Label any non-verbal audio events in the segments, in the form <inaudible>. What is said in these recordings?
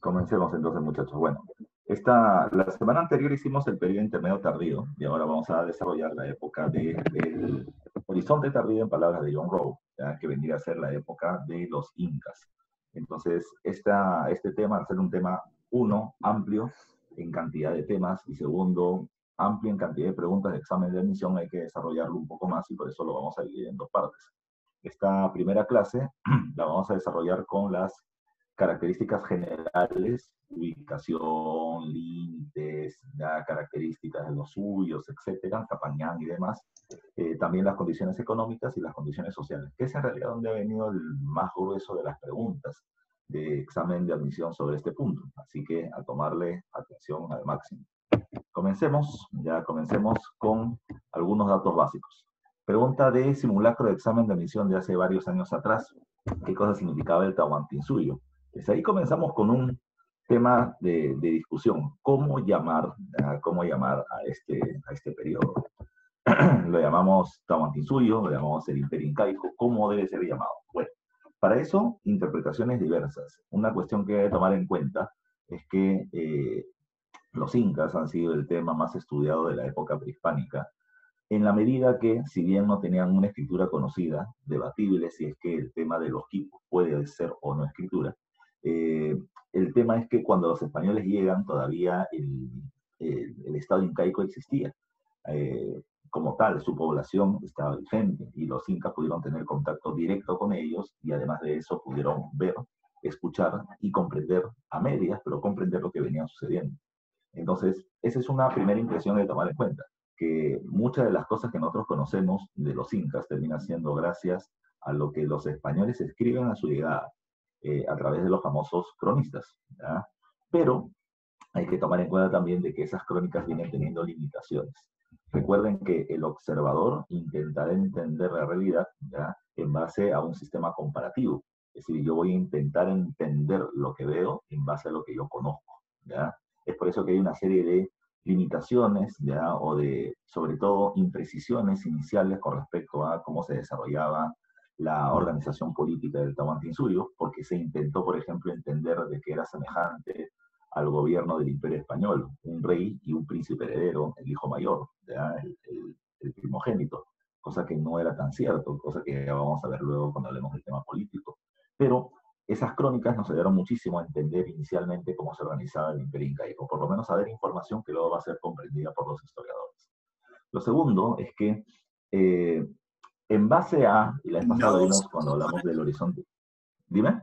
Comencemos entonces, muchachos. Bueno, esta, la semana anterior hicimos el periodo intermedio tardío y ahora vamos a desarrollar la época del horizonte tardío en palabras de John Rowe, que vendría a ser la época de los incas. Entonces, esta, este tema, al ser un tema, uno, amplio en cantidad de temas y segundo, amplio en cantidad de preguntas de examen de admisión, hay que desarrollarlo un poco más y por eso lo vamos a dividir en dos partes. Esta primera clase <clears throat> la vamos a desarrollar con las características generales, ubicación, límites, características de los suyos, etcétera, Capañán y demás. Eh, también las condiciones económicas y las condiciones sociales, que es en realidad donde ha venido el más grueso de las preguntas de examen de admisión sobre este punto. Así que a tomarle atención al máximo. Comencemos, ya comencemos con algunos datos básicos. Pregunta de simulacro de examen de admisión de hace varios años atrás. ¿Qué cosa significaba el Tahuantinsuyo? Pues ahí comenzamos con un tema de, discusión. ¿Cómo llamar, cómo llamar a este, a este periodo? <clears throat> lo llamamos Tahuantinsuyo, lo llamamos el Imperio Incaico. ¿Cómo debe ser llamado? Bueno, para eso, interpretaciones diversas. Una cuestión que hay que tomar en cuenta es que eh, los incas han sido el tema más estudiado de la época prehispánica, en la medida que, si bien no tenían una escritura conocida, debatible si es que el tema de los quipos puede ser o no escritura, eh, el tema es que cuando los españoles llegan, todavía el, Estado incaico existía. Eh, como tal, su población estaba vigente y los incas pudieron tener contacto directo con ellos y además de eso pudieron ver, escuchar y comprender a medias, pero comprender lo que venía sucediendo. Entonces, esa es una primera impresión de tomar en cuenta, que muchas de las cosas que nosotros conocemos de los incas terminan siendo gracias a lo que los españoles escriben a su llegada. Eh, a través de los famosos cronistas. Pero hay que tomar en cuenta también de que esas crónicas vienen teniendo limitaciones. Recuerden que el observador intentará entender la realidad en base a un sistema comparativo. Es decir, yo voy a intentar entender lo que veo en base a lo que yo conozco. Es por eso que hay una serie de limitaciones ¿ya? o de, sobre todo, imprecisiones iniciales con respecto a cómo se desarrollaba la organización política del Tahuantinsuyo, porque se intentó, por ejemplo, entender de que era semejante al gobierno del Imperio Español, un rey y un príncipe heredero, el hijo mayor, el, primogénito, cosa que no era tan cierto, cosa que vamos a ver luego cuando hablemos del tema político. Pero esas crónicas nos ayudaron muchísimo a entender inicialmente cómo se organizaba el Imperio Incaico, por lo menos a ver información que luego va a ser comprendida por los historiadores. Lo segundo es que eh, en base a, y la vez pasada vimos cuando hablamos del horizonte. Dime.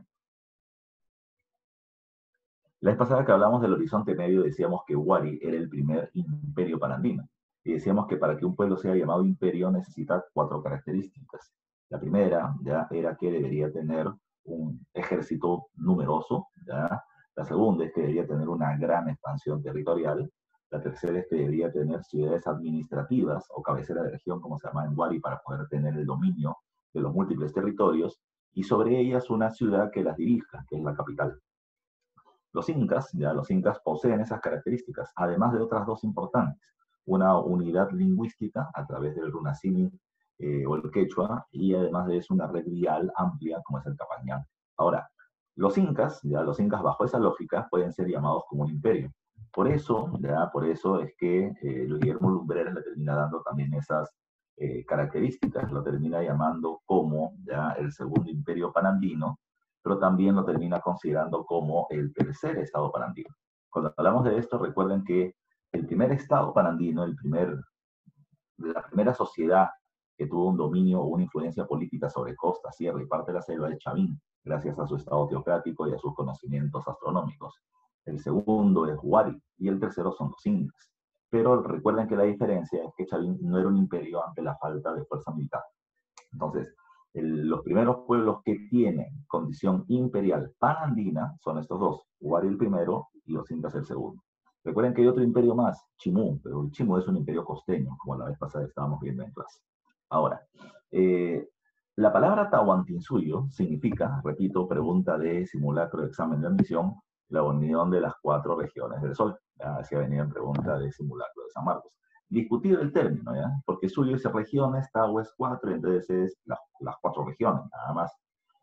La vez pasada que hablamos del horizonte medio decíamos que Wari era el primer imperio parandino. Y decíamos que para que un pueblo sea llamado imperio necesita cuatro características. La primera ya era que debería tener un ejército numeroso. ¿ya? La segunda es que debería tener una gran expansión territorial. La tercera es que debería tener ciudades administrativas o cabecera de región, como se llama en Wari, para poder tener el dominio de los múltiples territorios, y sobre ellas una ciudad que las dirija, que es la capital. Los incas, ya los incas poseen esas características, además de otras dos importantes. Una unidad lingüística a través del runacini eh, o el quechua, y además de eso una red vial amplia como es el capañán. Ahora, los incas, ya los incas bajo esa lógica, pueden ser llamados como un imperio. Por eso, ya, por eso es que eh, Guillermo Lumbreras le termina dando también esas eh, características, lo termina llamando como ya el segundo imperio panandino, pero también lo termina considerando como el tercer estado panandino. Cuando hablamos de esto, recuerden que el primer estado panandino, el primer, la primera sociedad que tuvo un dominio o una influencia política sobre costa, sierra y parte de la selva es Chavín, gracias a su estado teocrático y a sus conocimientos astronómicos el segundo es Wari y el tercero son los incas. Pero recuerden que la diferencia es que Chavín no era un imperio ante la falta de fuerza militar. Entonces, los primeros pueblos que tienen condición imperial panandina son estos dos, Wari el primero y los incas el segundo. Recuerden que hay otro imperio más, Chimú, pero el Chimú es un imperio costeño, como la vez pasada estábamos viendo en clase. Ahora, eh, la palabra Tahuantinsuyo significa, repito, pregunta de simulacro de examen de admisión, la unión de las cuatro regiones del Sol. Así venido en pregunta de simulacro de San Marcos. Discutir el término, ¿ya? porque suyo es regiones, Tau es cuatro, entonces es las cuatro regiones, nada más.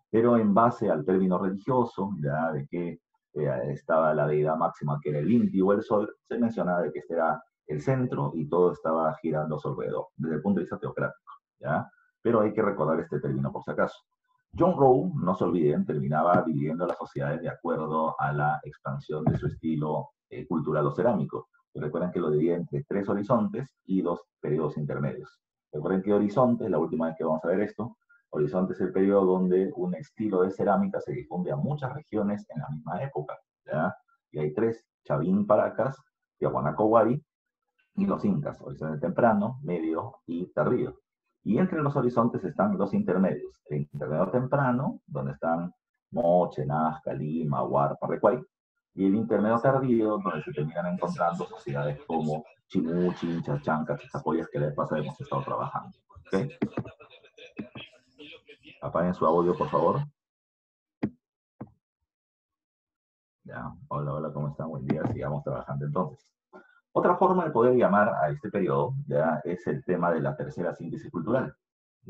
Pero en base al término religioso, ya de que eh, estaba la deidad máxima que era el Inti o el Sol, se mencionaba de que este era el centro y todo estaba girando a su alrededor, desde el punto de vista teocrático, ¿ya? Pero hay que recordar este término por si acaso. John Rowe, no se olviden, terminaba dividiendo las sociedades de acuerdo a la expansión de su estilo eh, cultural o cerámico. recuerden que lo dividía entre tres horizontes y dos periodos intermedios. Recuerden que horizonte, la última vez que vamos a ver esto, horizonte es el periodo donde un estilo de cerámica se difunde a muchas regiones en la misma época. ¿ya? Y hay tres, Chavín, Paracas, Tiahuanaco, Huari, y los incas, horizonte temprano, medio y tardío. Y entre los horizontes están los intermedios. El intermedio temprano, donde están Moche, Nazca, Lima, Huarpa, Recuay. Y el intermedio tardío, donde se terminan encontrando sociedades como Chimuchi, Chachanca, Chachapoyas, que la vez pasada hemos estado trabajando. ¿Okay? Apaguen su audio, por favor. Ya, hola, hola, ¿cómo están? Buen día, sigamos trabajando entonces. Otra forma de poder llamar a este periodo ya es el tema de la tercera síntesis cultural.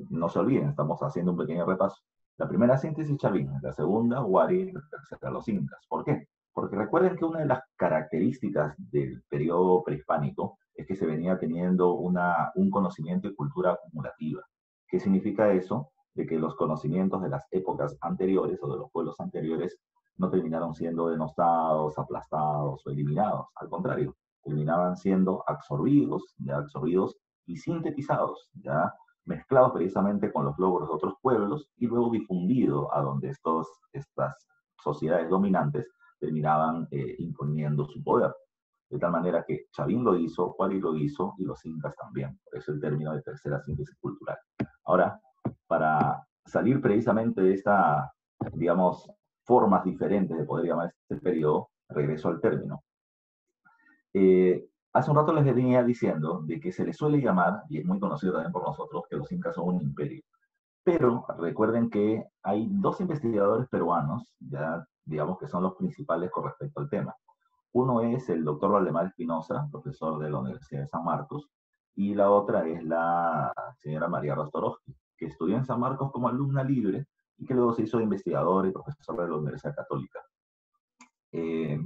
No se olviden, estamos haciendo un pequeño repaso. La primera síntesis Chavín, la segunda Wari, la tercera los incas. ¿Por qué? Porque recuerden que una de las características del periodo prehispánico es que se venía teniendo una, un conocimiento y cultura acumulativa. ¿Qué significa eso? De que los conocimientos de las épocas anteriores o de los pueblos anteriores no terminaron siendo denostados, aplastados o eliminados. Al contrario, terminaban siendo absorbidos, ya absorbidos y sintetizados, ya mezclados precisamente con los logros de otros pueblos y luego difundidos a donde estos, estas sociedades dominantes terminaban eh, imponiendo su poder. De tal manera que Chavín lo hizo, Juárez lo hizo y los incas también. Por eso el término de tercera síntesis cultural. Ahora, para salir precisamente de esta, digamos, formas diferentes de poder llamar este periodo, regreso al término. Eh, hace un rato les venía diciendo de que se les suele llamar, y es muy conocido también por nosotros, que los incas son un imperio. Pero recuerden que hay dos investigadores peruanos, ya digamos que son los principales con respecto al tema. Uno es el doctor Valdemar Espinosa, profesor de la Universidad de San Marcos, y la otra es la señora María Rostorowski, que estudió en San Marcos como alumna libre y que luego se hizo investigador y profesor de la Universidad Católica. Eh,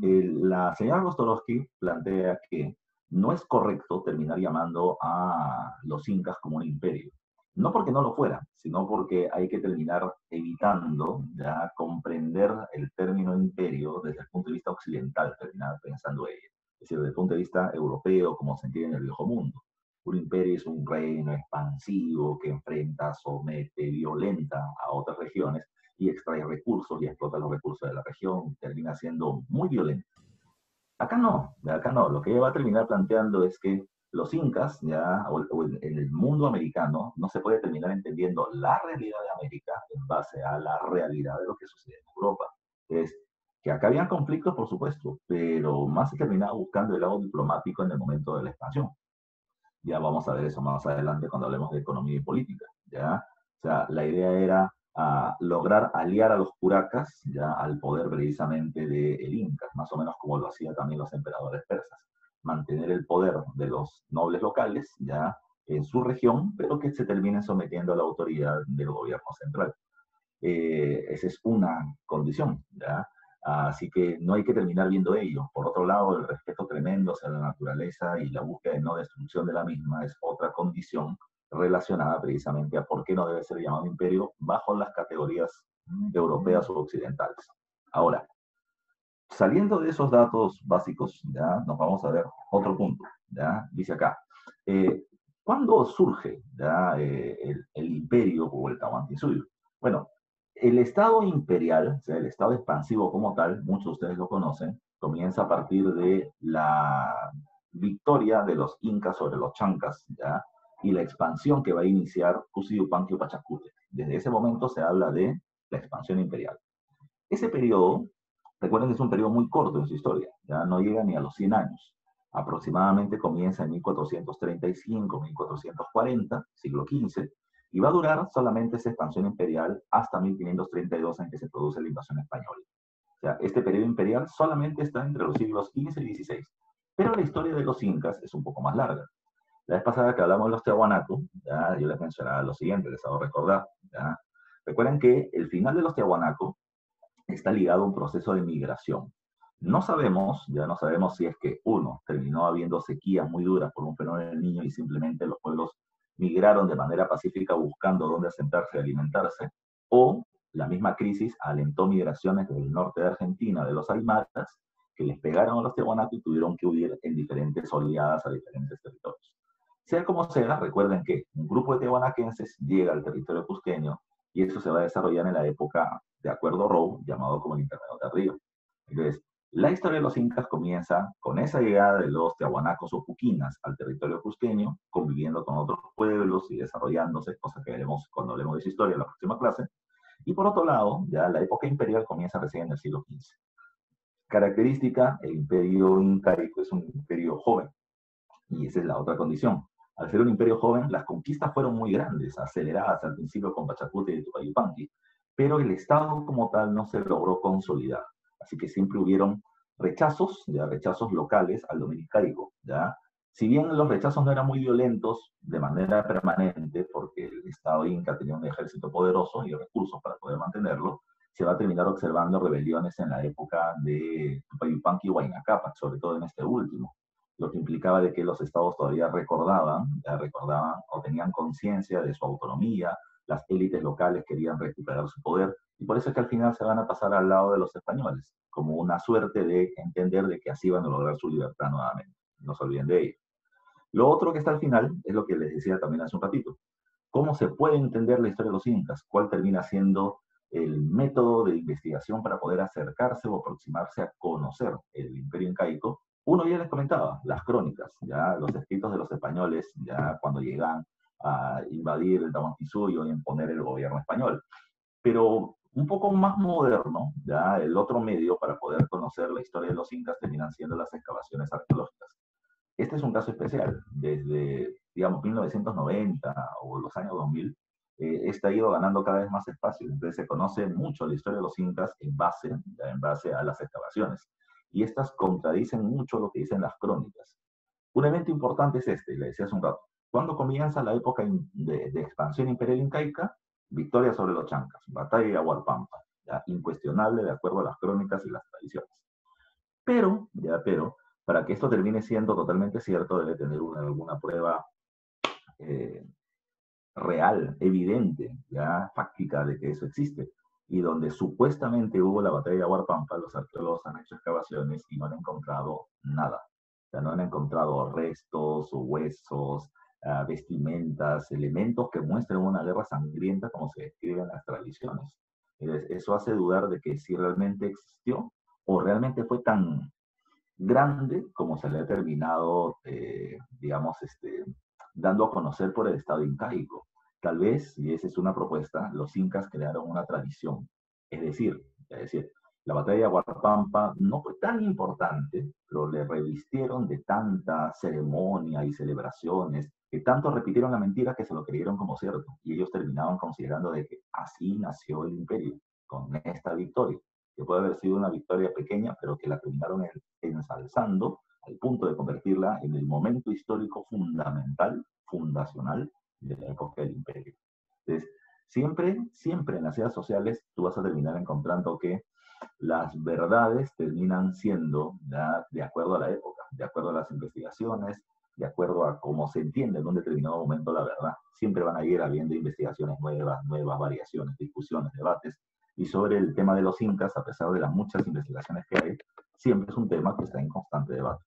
la señora Rostorowski plantea que no es correcto terminar llamando a los incas como un imperio. No porque no lo fuera, sino porque hay que terminar evitando ya comprender el término imperio desde el punto de vista occidental, terminar pensando ella. Es decir, desde el punto de vista europeo, como se entiende en el viejo mundo. Un imperio es un reino expansivo que enfrenta, somete, violenta a otras regiones y extrae recursos y explota los recursos de la región, termina siendo muy violento. Acá no, acá no. Lo que ella va a terminar planteando es que los incas, ya, o, en el mundo americano, no se puede terminar entendiendo la realidad de América en base a la realidad de lo que sucede en Europa. Es que acá habían conflictos, por supuesto, pero más se terminaba buscando el lado diplomático en el momento de la expansión. Ya vamos a ver eso más adelante cuando hablemos de economía y política, ¿ya? O sea, la idea era a lograr aliar a los curacas ya al poder precisamente del el Inca, más o menos como lo hacían también los emperadores persas. Mantener el poder de los nobles locales ya en su región, pero que se terminen sometiendo a la autoridad del gobierno central. Eh, esa es una condición, ¿ya? Así que no hay que terminar viendo ello. Por otro lado, el respeto tremendo hacia la naturaleza y la búsqueda de no destrucción de la misma es otra condición relacionada precisamente a por qué no debe ser llamado imperio bajo las categorías europeas o occidentales. Ahora, saliendo de esos datos básicos, ya nos vamos a ver otro punto. ¿ya? Dice acá, eh, ¿cuándo surge ya, eh, el, imperio o el Tahuantinsuyo? Bueno, el Estado imperial, o sea, el Estado expansivo como tal, muchos de ustedes lo conocen, comienza a partir de la victoria de los incas sobre los chancas, ¿ya? Y la expansión que va a iniciar Cusiupanquio Pachacute. Desde ese momento se habla de la expansión imperial. Ese periodo, recuerden que es un periodo muy corto en su historia, ya no llega ni a los 100 años. Aproximadamente comienza en 1435, 1440, siglo XV, y va a durar solamente esa expansión imperial hasta 1532 en que se produce la invasión española. O sea, este periodo imperial solamente está entre los siglos XV y XVI. Pero la historia de los incas es un poco más larga. La vez pasada que hablamos de los Tiahuanaco, ya, yo les mencionaba lo siguiente, les hago recordar. Recuerden que el final de los Tiahuanaco está ligado a un proceso de migración. No sabemos, ya no sabemos si es que uno terminó habiendo sequías muy duras por un fenómeno del niño y simplemente los pueblos migraron de manera pacífica buscando dónde asentarse y alimentarse, o la misma crisis alentó migraciones del norte de Argentina, de los aymaras, que les pegaron a los tiahuanacos y tuvieron que huir en diferentes oleadas a diferentes territorios. Sea como sea, recuerden que un grupo de tehuanaquenses llega al territorio cusqueño y eso se va a desarrollar en la época de acuerdo Rowe, llamado como el Intermedio Tardío. Entonces, la historia de los incas comienza con esa llegada de los tehuanacos o puquinas al territorio cusqueño, conviviendo con otros pueblos y desarrollándose, cosa que veremos cuando hablemos de esa historia en la próxima clase. Y por otro lado, ya la época imperial comienza recién en el siglo XV. Característica, el imperio incaico es un imperio joven. Y esa es la otra condición. Al ser un imperio joven, las conquistas fueron muy grandes, aceleradas al principio con Pachacuti y Tupayupanqui, pero el Estado como tal no se logró consolidar. Así que siempre hubieron rechazos, ya rechazos locales al dominicaico, ¿ya? Si bien los rechazos no eran muy violentos de manera permanente, porque el Estado inca tenía un ejército poderoso y recursos para poder mantenerlo, se va a terminar observando rebeliones en la época de Tupayupanqui y Huayna Cápac, sobre todo en este último, lo que implicaba de que los estados todavía recordaban, recordaban o tenían conciencia de su autonomía, las élites locales querían recuperar su poder, y por eso es que al final se van a pasar al lado de los españoles, como una suerte de entender de que así van a lograr su libertad nuevamente. No se olviden de ello. Lo otro que está al final es lo que les decía también hace un ratito. ¿Cómo se puede entender la historia de los incas? ¿Cuál termina siendo el método de investigación para poder acercarse o aproximarse a conocer el imperio incaico? Uno ya les comentaba, las crónicas, ya los escritos de los españoles, ya cuando llegan a invadir el Tahuantinsuyo y imponer el gobierno español. Pero un poco más moderno, ya el otro medio para poder conocer la historia de los incas terminan siendo las excavaciones arqueológicas. Este es un caso especial. Desde, digamos, 1990 o los años 2000, eh, este ha ido ganando cada vez más espacio. Entonces se conoce mucho la historia de los incas en base, en base a las excavaciones y estas contradicen mucho lo que dicen las crónicas. Un evento importante es este, le decía hace un rato. ¿Cuándo comienza la época de, expansión imperial incaica? Victoria sobre los chancas, batalla de Aguarpampa, ya incuestionable de acuerdo a las crónicas y las tradiciones. Pero, ya, pero, para que esto termine siendo totalmente cierto, debe tener una, alguna prueba eh, real, evidente, ya fáctica de que eso existe y donde supuestamente hubo la batalla de Aguarpampa, los arqueólogos han hecho excavaciones y no han encontrado nada. O sea, no han encontrado restos huesos, ah, vestimentas, elementos que muestren una guerra sangrienta como se describe en las tradiciones. eso hace dudar de que si realmente existió o realmente fue tan grande como se le ha terminado, eh, digamos, este, dando a conocer por el Estado incaico. Tal vez, y esa es una propuesta, los incas crearon una tradición. Es decir, es decir, la batalla de Aguarpampa no fue tan importante, pero le revistieron de tanta ceremonia y celebraciones, que tanto repitieron la mentira que se lo creyeron como cierto. Y ellos terminaban considerando de que así nació el imperio, con esta victoria, que puede haber sido una victoria pequeña, pero que la terminaron ensalzando al punto de convertirla en el momento histórico fundamental, fundacional de la época del imperio. Entonces, siempre, siempre en las ciudades sociales tú vas a terminar encontrando que las verdades terminan siendo de acuerdo a la época, de acuerdo a las investigaciones, de acuerdo a cómo se entiende en un determinado momento la verdad. Siempre van a ir habiendo investigaciones nuevas, nuevas variaciones, discusiones, debates. Y sobre el tema de los incas, a pesar de las muchas investigaciones que hay, siempre es un tema que está en constante debate.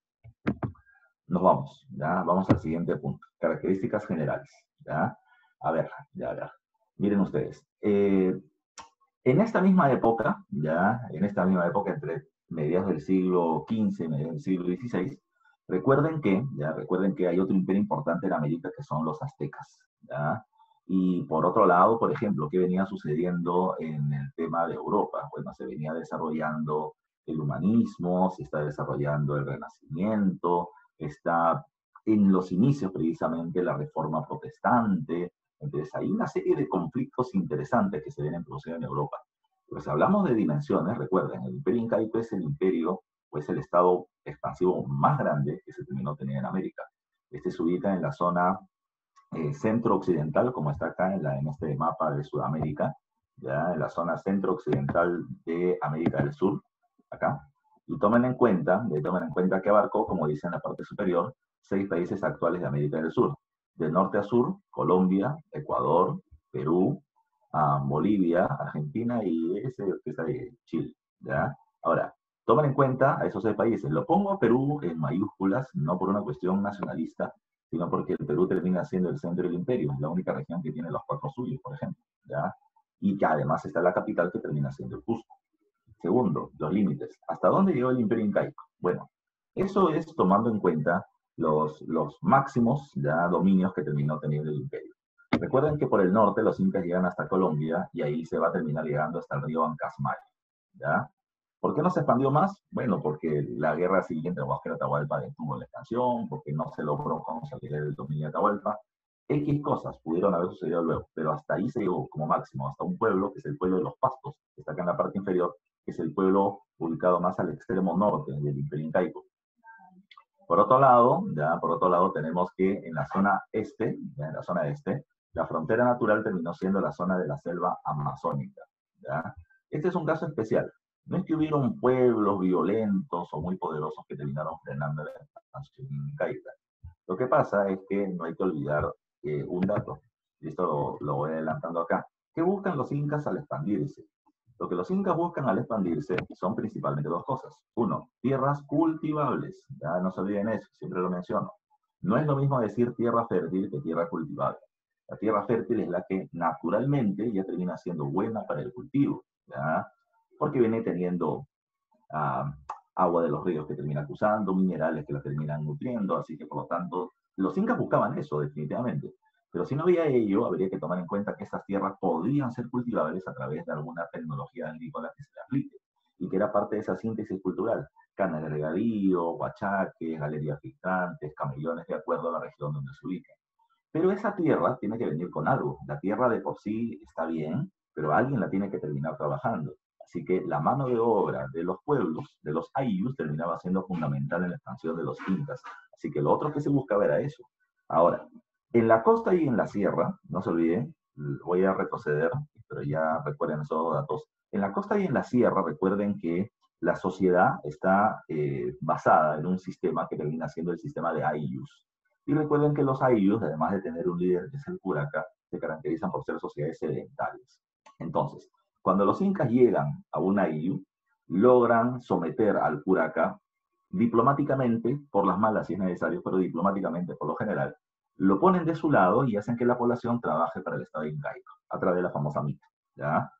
Nos vamos, ya vamos al siguiente punto. Características generales. ¿ya? A ver, ya, ya. Miren ustedes. Eh, en esta misma época, ya, en esta misma época, entre mediados del siglo XV y mediados del siglo XVI, recuerden que, ya, recuerden que hay otro imperio importante en América que son los aztecas, ¿ya? Y por otro lado, por ejemplo, ¿qué venía sucediendo en el tema de Europa? Bueno, se venía desarrollando el humanismo, se está desarrollando el renacimiento, está en los inicios precisamente la reforma protestante. Entonces hay una serie de conflictos interesantes que se vienen produciendo en Europa. Pues hablamos de dimensiones, recuerden, el imperio incaico es el imperio, pues el estado expansivo más grande que se terminó teniendo en América. Este se ubica en la zona eh, centro-occidental, como está acá en, la, en este mapa de Sudamérica, ya en la zona centro-occidental de América del Sur, acá, y tomen en cuenta, tomen en cuenta que abarcó, como dice en la parte superior, seis países actuales de América del Sur. De norte a sur, Colombia, Ecuador, Perú, ah, Bolivia, Argentina y ese que está de Chile. ¿ya? Ahora, tomen en cuenta a esos seis países. Lo pongo a Perú en mayúsculas, no por una cuestión nacionalista, sino porque el Perú termina siendo el centro del imperio, es la única región que tiene los cuatro suyos, por ejemplo. ¿ya? Y que además está la capital que termina siendo el Cusco. Segundo, los límites. ¿Hasta dónde llegó el imperio incaico? Bueno, eso es tomando en cuenta los, los máximos ya dominios que terminó teniendo el imperio. Recuerden que por el norte los incas llegan hasta Colombia y ahí se va a terminar llegando hasta el río Ancasmayo. ¿ya? ¿Por qué no se expandió más? Bueno, porque la guerra siguiente entre Huasca y Atahualpa detuvo la expansión, porque no se logró conseguir el dominio de Atahualpa. X cosas pudieron haber sucedido luego, pero hasta ahí se llegó como máximo, hasta un pueblo, que es el pueblo de los pastos, que está acá en la parte inferior, que es el pueblo ubicado más al extremo norte del Imperio Incaico. Por otro lado, ya por otro lado tenemos que en la zona este, en la zona este, la frontera natural terminó siendo la zona de la selva amazónica. Este es un caso especial. No es que hubieron pueblos violentos o muy poderosos que terminaron frenando la expansión incaica. Lo que pasa es que no hay que olvidar eh, un dato, y esto lo, lo voy adelantando acá. ¿Qué buscan los incas al expandirse? Lo que los incas buscan al expandirse son principalmente dos cosas. Uno, tierras cultivables. Ya no se olviden eso, siempre lo menciono. No es lo mismo decir tierra fértil que tierra cultivable. La tierra fértil es la que naturalmente ya termina siendo buena para el cultivo, ¿ya? porque viene teniendo ah, agua de los ríos que termina acusando, minerales que la terminan nutriendo, así que por lo tanto los incas buscaban eso definitivamente. Pero si no había ello, habría que tomar en cuenta que estas tierras podrían ser cultivables a través de alguna tecnología agrícola que se le aplique y que era parte de esa síntesis cultural. Cana de regadío, huachaques, galerías filtrantes, camellones, de acuerdo a la región donde se ubica. Pero esa tierra tiene que venir con algo. La tierra de por sí está bien, pero alguien la tiene que terminar trabajando. Así que la mano de obra de los pueblos, de los ayllus, terminaba siendo fundamental en la expansión de los incas. Así que lo otro que se buscaba era eso. Ahora, en la costa y en la sierra, no se olviden, voy a retroceder, pero ya recuerden esos datos. En la costa y en la sierra, recuerden que la sociedad está eh, basada en un sistema que termina siendo el sistema de Ayllus. Y recuerden que los Ayllus, además de tener un líder que es el Curaca, se caracterizan por ser sociedades sedentarias. Entonces, cuando los incas llegan a un Ayllu, logran someter al Curaca diplomáticamente, por las malas si es necesario, pero diplomáticamente por lo general, lo ponen de su lado y hacen que la población trabaje para el Estado incaico, a través de la famosa MIT, ¿ya?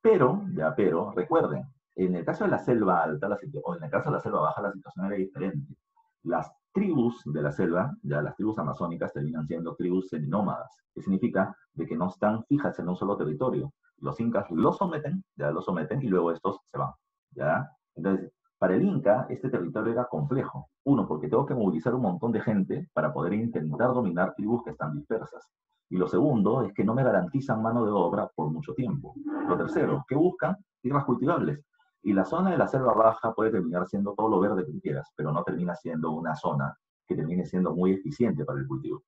Pero, ya, pero, recuerden, en el caso de la selva alta, la, o en el caso de la selva baja, la situación era diferente. Las tribus de la selva, ya las tribus amazónicas terminan siendo tribus seminómadas, que significa de que no están fijas en un solo territorio. Los incas los someten, ya los someten y luego estos se van, ¿ya? Entonces, para el Inca, este territorio era complejo. Uno, porque tengo que movilizar un montón de gente para poder intentar dominar tribus que están dispersas. Y lo segundo es que no me garantizan mano de obra por mucho tiempo. Lo tercero, que buscan tierras cultivables. Y la zona de la selva baja puede terminar siendo todo lo verde que quieras, pero no termina siendo una zona que termine siendo muy eficiente para el cultivo.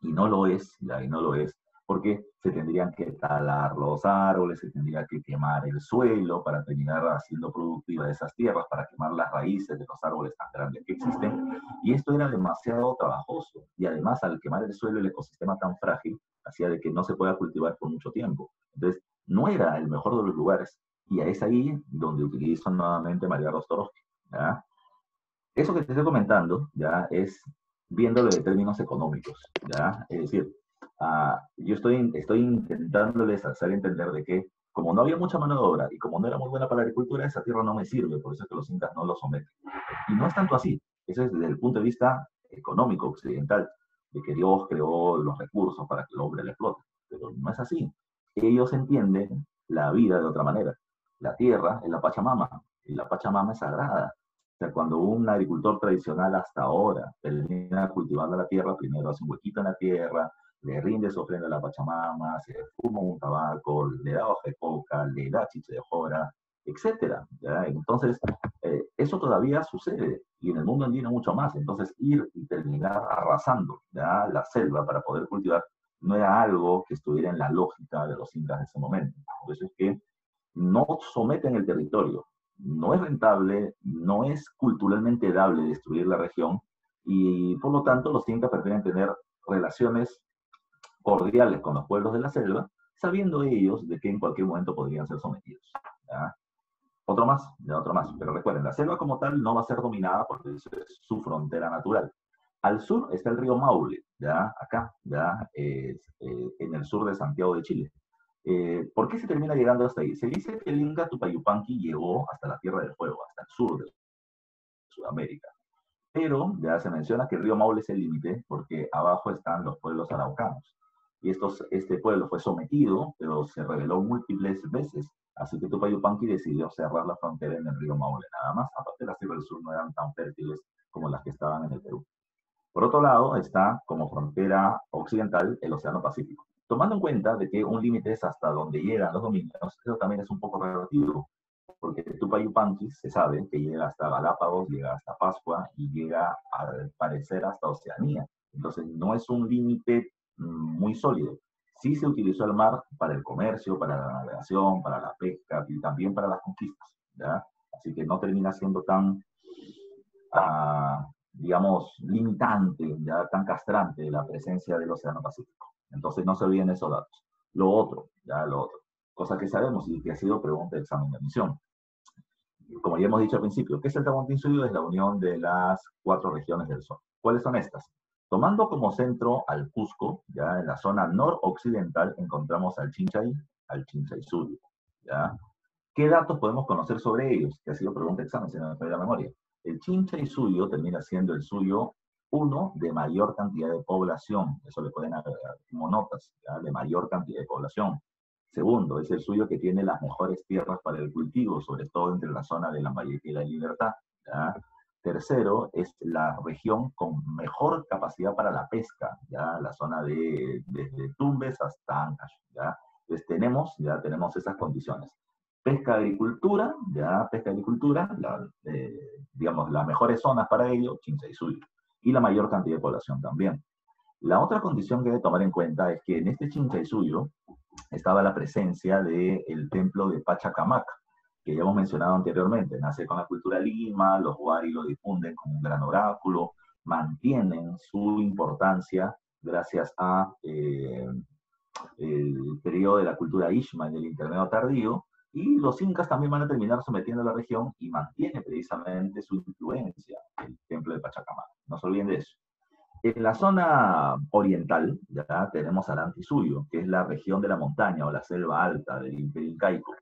Y no lo es, y no lo es, porque se tendrían que talar los árboles, se tendría que quemar el suelo para terminar haciendo productiva esas tierras, para quemar las raíces de los árboles tan grandes que existen. Y esto era demasiado trabajoso. Y además, al quemar el suelo, el ecosistema tan frágil, hacía de que no se pueda cultivar por mucho tiempo. Entonces, no era el mejor de los lugares. Y es ahí donde utilizo nuevamente María Rostorowski. Eso que te estoy comentando, ya, es viéndolo de términos económicos, ¿ya? Es decir, Ah, yo estoy, estoy intentándoles hacer entender de que como no había mucha mano de obra y como no era muy buena para la agricultura, esa tierra no me sirve, por eso es que los incas no lo someten. Y no es tanto así, eso es desde el punto de vista económico occidental, de que Dios creó los recursos para que el hombre le explote, pero no es así. Ellos entienden la vida de otra manera. La tierra es la Pachamama, y la Pachamama es sagrada. O sea, cuando un agricultor tradicional hasta ahora termina cultivando la tierra, primero hace un huequito en la tierra, le rinde su ofrenda a la Pachamama, se fuma un tabaco, le da hoja de coca, le da chiche de jora, etc. Entonces, eh, eso todavía sucede y en el mundo andino mucho más. Entonces, ir y terminar arrasando la selva para poder cultivar no era algo que estuviera en la lógica de los incas de ese momento. Por eso es que no someten el territorio, no es rentable, no es culturalmente dable destruir la región y por lo tanto los incas prefieren tener relaciones cordiales con los pueblos de la selva, sabiendo ellos de que en cualquier momento podrían ser sometidos. Otro más, ya otro más. Pero recuerden, la selva como tal no va a ser dominada porque es su frontera natural. Al sur está el río Maule, ya acá, ya eh, en el sur de Santiago de Chile. Eh, ¿Por qué se termina llegando hasta ahí? Se dice que el Inca Tupayupanqui llegó hasta la Tierra del Fuego, hasta el sur de Sudamérica. Pero ya se menciona que el río Maule es el límite porque abajo están los pueblos araucanos. Y estos, este pueblo fue sometido, pero se rebeló múltiples veces. Así que Tupayupanqui decidió cerrar la frontera en el río Maule, nada más. Aparte, las tierras del sur no eran tan fértiles como las que estaban en el Perú. Por otro lado, está como frontera occidental el Océano Pacífico. Tomando en cuenta de que un límite es hasta donde llegan los dominios, eso también es un poco relativo, porque Tupayupanqui se sabe que llega hasta Galápagos, llega hasta Pascua y llega al parecer hasta Oceanía. Entonces no es un límite muy sólido. Sí se utilizó el mar para el comercio, para la navegación, para la pesca y también para las conquistas. ¿ya? Así que no termina siendo tan, ah, digamos, limitante, ya tan castrante la presencia del Océano Pacífico. Entonces no se olviden esos datos. Lo otro, ya lo otro, cosa que sabemos y que ha sido pregunta de examen de admisión. Como ya hemos dicho al principio, ¿qué es el Tahuantinsuyo? Es la unión de las cuatro regiones del Sol. ¿Cuáles son estas? Tomando como centro al Cusco, ya en la zona noroccidental encontramos al Chinchay, al Suyo. ¿ya? ¿Qué datos podemos conocer sobre ellos? Que ha sido pregunta de examen, si me la memoria. El Suyo termina siendo el suyo uno, de mayor cantidad de población, eso le pueden agregar como notas, de mayor cantidad de población. Segundo, es el suyo que tiene las mejores tierras para el cultivo, sobre todo entre la zona de la Valleja y Libertad. Tercero, es la región con mejor capacidad para la pesca, ¿ya? la zona de desde Tumbes hasta Ancash. ¿ya? Tenemos, ya tenemos esas condiciones. Pesca, agricultura, ya pesca, agricultura, eh, digamos, las mejores zonas para ello, Chincha y la mayor cantidad de población también. La otra condición que hay que tomar en cuenta es que en este suyo estaba la presencia del templo de Pachacamac, que ya hemos mencionado anteriormente. Nace con la cultura lima, los Huari lo difunden como un gran oráculo, mantienen su importancia gracias a eh, el periodo de la cultura Ishma en el intermedio tardío, y los incas también van a terminar sometiendo a la región y mantiene precisamente su influencia, el templo de Pachacamac. No se olviden de eso. En la zona oriental, ya tenemos al Antisuyo, que es la región de la montaña o la selva alta del Imperio Incaico.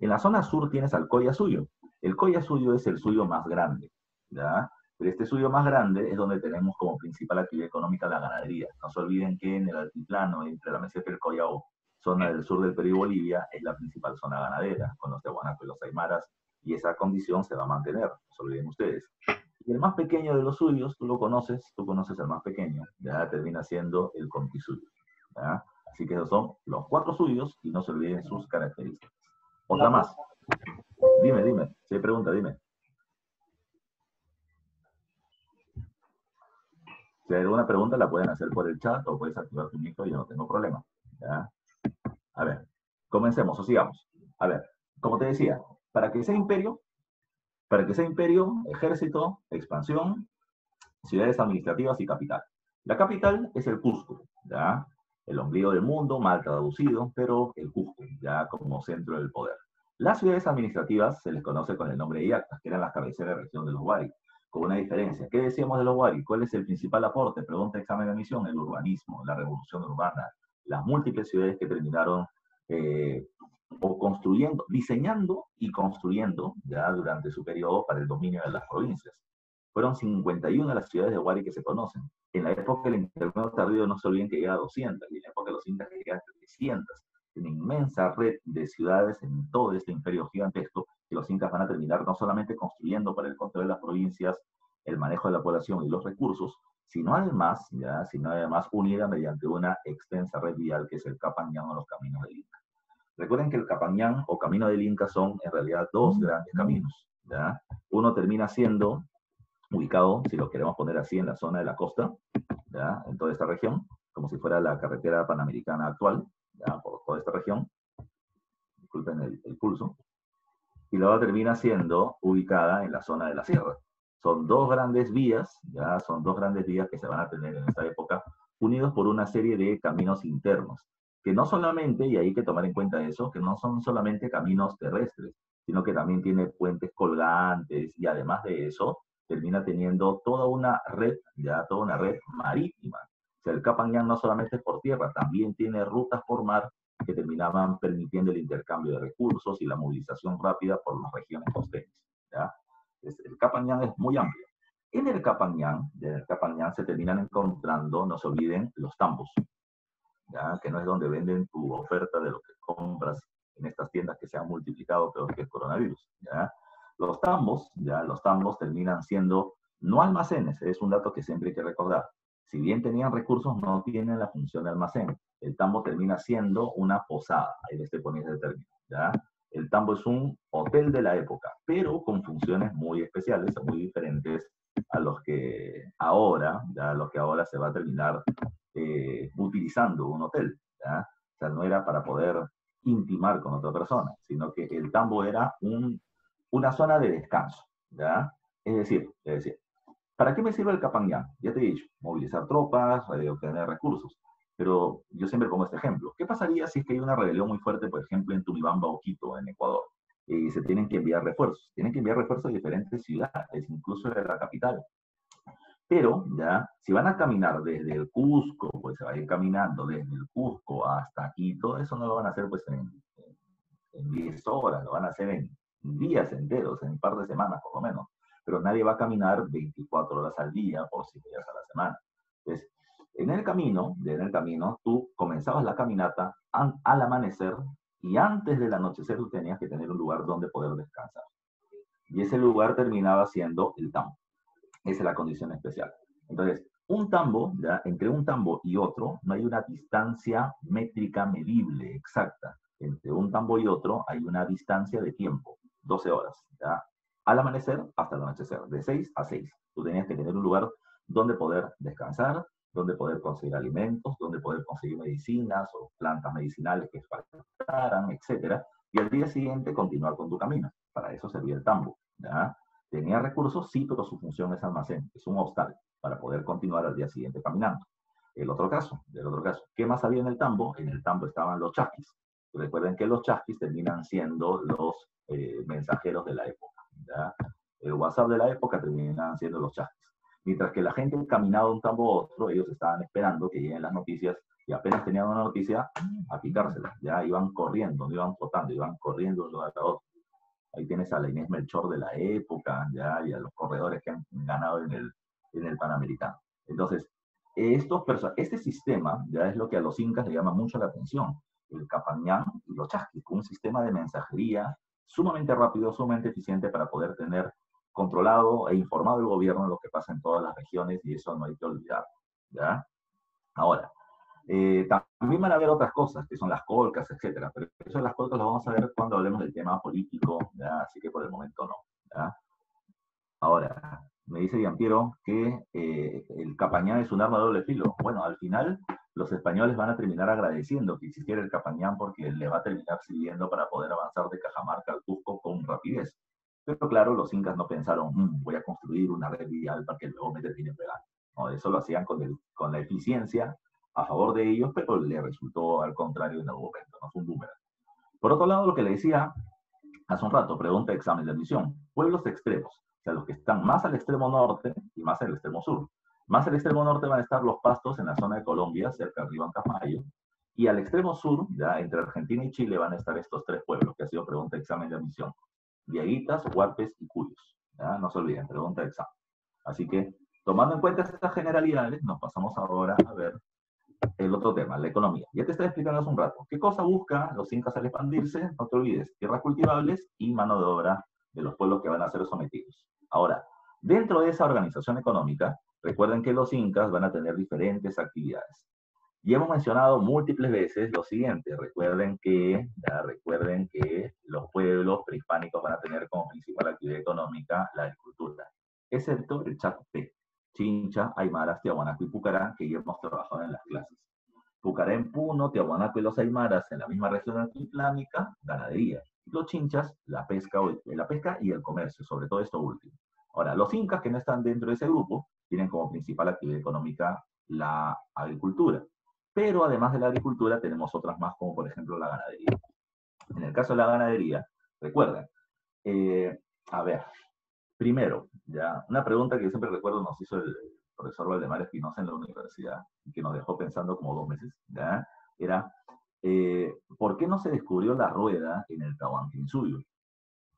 En la zona sur tienes al Coya Suyo. El Coya Suyo es el suyo más grande, ¿ya? Pero este suyo más grande es donde tenemos como principal actividad económica la ganadería. No se olviden que en el altiplano, entre la meseta y el Collao, zona del sur del Perú y Bolivia, es la principal zona ganadera, con los Tehuanaco y los Aymaras, y esa condición se va a mantener, no se olviden ustedes. Y el más pequeño de los suyos, tú lo conoces, tú conoces al más pequeño, ya termina siendo el Suyo. ¿ya? Así que esos son los cuatro suyos y no se olviden sus características. Otra más. Dime, dime. Si hay pregunta, dime. Si hay alguna pregunta, la pueden hacer por el chat o puedes activar tu micro, yo no tengo problema. ¿ya? A ver, comencemos o sigamos. A ver, como te decía, para que sea imperio, para que sea imperio, ejército, expansión, ciudades administrativas y capital. La capital es el Cusco, ¿ya? El ombligo del mundo, mal traducido, pero el Cusco, ya como centro del poder. Las ciudades administrativas se les conoce con el nombre de Iactas, que eran las cabeceras de región de los Huari, con una diferencia. ¿Qué decíamos de los Huari? ¿Cuál es el principal aporte? Pregunta examen de admisión, el urbanismo, la revolución urbana, las múltiples ciudades que terminaron eh, o construyendo, diseñando y construyendo ya durante su periodo para el dominio de las provincias. Fueron 51 las ciudades de Huari que se conocen. En la época del intermedio tardío no se olviden que llega a 200, y en la época de los incas llega a 300. Una inmensa red de ciudades en todo este imperio gigantesco que los incas van a terminar no solamente construyendo para el control de las provincias, el manejo de la población y los recursos, sino además, ya, sino además unida mediante una extensa red vial que es el Capañán o los caminos del Inca. Recuerden que el Capañán o Camino del Inca son en realidad dos grandes caminos. ¿ya? Uno termina siendo ubicado, si lo queremos poner así, en la zona de la costa, ¿ya? en toda esta región, como si fuera la carretera panamericana actual, ya, por toda esta región. Disculpen el, el pulso. Y luego termina siendo ubicada en la zona de la sierra. Son dos grandes vías, ya son dos grandes vías que se van a tener en esta época, unidos por una serie de caminos internos, que no solamente, y hay que tomar en cuenta eso, que no son solamente caminos terrestres, sino que también tiene puentes colgantes y además de eso, termina teniendo toda una red, ya toda una red marítima. O sea, el Capañán no solamente es por tierra, también tiene rutas por mar que terminaban permitiendo el intercambio de recursos y la movilización rápida por las regiones costeñas. ¿ya? el Capañán es muy amplio. En el Capañán, en el Capañán se terminan encontrando, no se olviden, los tambos, ¿ya? que no es donde venden tu oferta de lo que compras en estas tiendas que se han multiplicado peor que el coronavirus. ¿ya? Los tambos, ya los tambos terminan siendo no almacenes, es un dato que siempre hay que recordar. Si bien tenían recursos, no tienen la función de almacén. El tambo termina siendo una posada, ahí le estoy poniendo el término, ¿ya? El tambo es un hotel de la época, pero con funciones muy especiales, muy diferentes a los que ahora, ya a los que ahora se va a terminar eh, utilizando un hotel. ¿ya? O sea, no era para poder intimar con otra persona, sino que el tambo era un, una zona de descanso. ¿ya? Es decir, es decir, ¿para qué me sirve el Capangán? Ya te he dicho, movilizar tropas, obtener recursos. Pero yo siempre pongo este ejemplo. ¿Qué pasaría si es que hay una rebelión muy fuerte, por ejemplo, en Tumibamba o Quito, en Ecuador? Y se tienen que enviar refuerzos. Tienen que enviar refuerzos a diferentes ciudades, incluso de la capital. Pero, ya, si van a caminar desde el Cusco, pues se va a ir caminando desde el Cusco hasta aquí, todo eso no lo van a hacer pues en, en 10 horas, lo van a hacer en días enteros, en un par de semanas por lo menos. Pero nadie va a caminar 24 horas al día por 5 días a la semana. Entonces, en el camino, en el camino, tú comenzabas la caminata al amanecer y antes del anochecer tú tenías que tener un lugar donde poder descansar. Y ese lugar terminaba siendo el tambo. Esa es la condición especial. Entonces, un tambo, ¿ya? entre un tambo y otro, no hay una distancia métrica medible exacta. Entre un tambo y otro hay una distancia de tiempo, 12 horas, ¿ya? al amanecer hasta el anochecer, de 6 a 6. Tú tenías que tener un lugar donde poder descansar, donde poder conseguir alimentos, donde poder conseguir medicinas o plantas medicinales que faltaran, etc. Y al día siguiente continuar con tu camino. Para eso servía el tambo. ¿ya? Tenía recursos, sí, pero su función es almacén, es un hostal para poder continuar al día siguiente caminando. El otro caso, el otro caso, ¿qué más había en el tambo? En el tambo estaban los chasquis. Recuerden que los chasquis terminan siendo los eh, mensajeros de la época. El WhatsApp de la época terminan siendo los chasquis. Mientras que la gente caminaba de un tambo a otro, ellos estaban esperando que lleguen las noticias y apenas tenían una noticia, a picársela. Ya iban corriendo, iban flotando, iban corriendo de a otro. Ahí tienes a la Inés Melchor de la época, ya, y a los corredores que han ganado en el, en el Panamericano. Entonces, estos este sistema ya es lo que a los incas le llama mucho la atención. El Capañán y los Chasquis, un sistema de mensajería sumamente rápido, sumamente eficiente para poder tener controlado e informado el gobierno de lo que pasa en todas las regiones y eso no hay que olvidar. ¿ya? Ahora, eh, también van a haber otras cosas, que son las colcas, etcétera, pero eso de las colcas lo vamos a ver cuando hablemos del tema político, ¿ya? así que por el momento no. ¿ya? Ahora, me dice Piero que eh, el capañán es un arma de doble filo. Bueno, al final los españoles van a terminar agradeciendo que existiera el capañán porque le va a terminar sirviendo para poder avanzar de Cajamarca al Cusco con rapidez. Pero claro, los incas no pensaron, mm, voy a construir una red vial para que luego me termine pegando. No, eso lo hacían con, la eficiencia a favor de ellos, pero le resultó al contrario en algún momento, no fue un número. Por otro lado, lo que le decía hace un rato, pregunta de examen de admisión, pueblos extremos, o sea, los que están más al extremo norte y más al extremo sur. Más al extremo norte van a estar los pastos en la zona de Colombia, cerca de Camayo, y al extremo sur, entre Argentina y Chile, van a estar estos tres pueblos, que ha sido pregunta de examen de admisión. Diaguitas, Huarpes y Cuyos. No se olviden, pregunta de examen. Así que, tomando en cuenta estas generalidades, nos pasamos ahora a ver el otro tema, la economía. Ya te estaba explicando hace un rato. ¿Qué cosa busca los incas al expandirse? No te olvides, tierras cultivables y mano de obra de los pueblos que van a ser sometidos. Ahora, dentro de esa organización económica, recuerden que los incas van a tener diferentes actividades. Y hemos mencionado múltiples veces lo siguiente, recuerden que, recuerden que los pueblos prehispánicos van a tener como principal actividad económica la agricultura, excepto el Chapé, Chincha, Aymara, Tiahuanaco y Pucará, que ya hemos trabajado en las clases. Pucará en Puno, Tiahuanaco y los Aymaras en la misma región altiplánica, ganadería. Los chinchas, la pesca, la pesca y el comercio, sobre todo esto último. Ahora, los incas que no están dentro de ese grupo tienen como principal actividad económica la agricultura. Pero además de la agricultura tenemos otras más, como por ejemplo la ganadería. En el caso de la ganadería, recuerden, eh, a ver, primero, ya, una pregunta que siempre recuerdo nos hizo el profesor Valdemar Espinosa en la universidad, que nos dejó pensando como dos meses, era, eh, ¿por qué no se descubrió la rueda en el Tahuantinsuyo?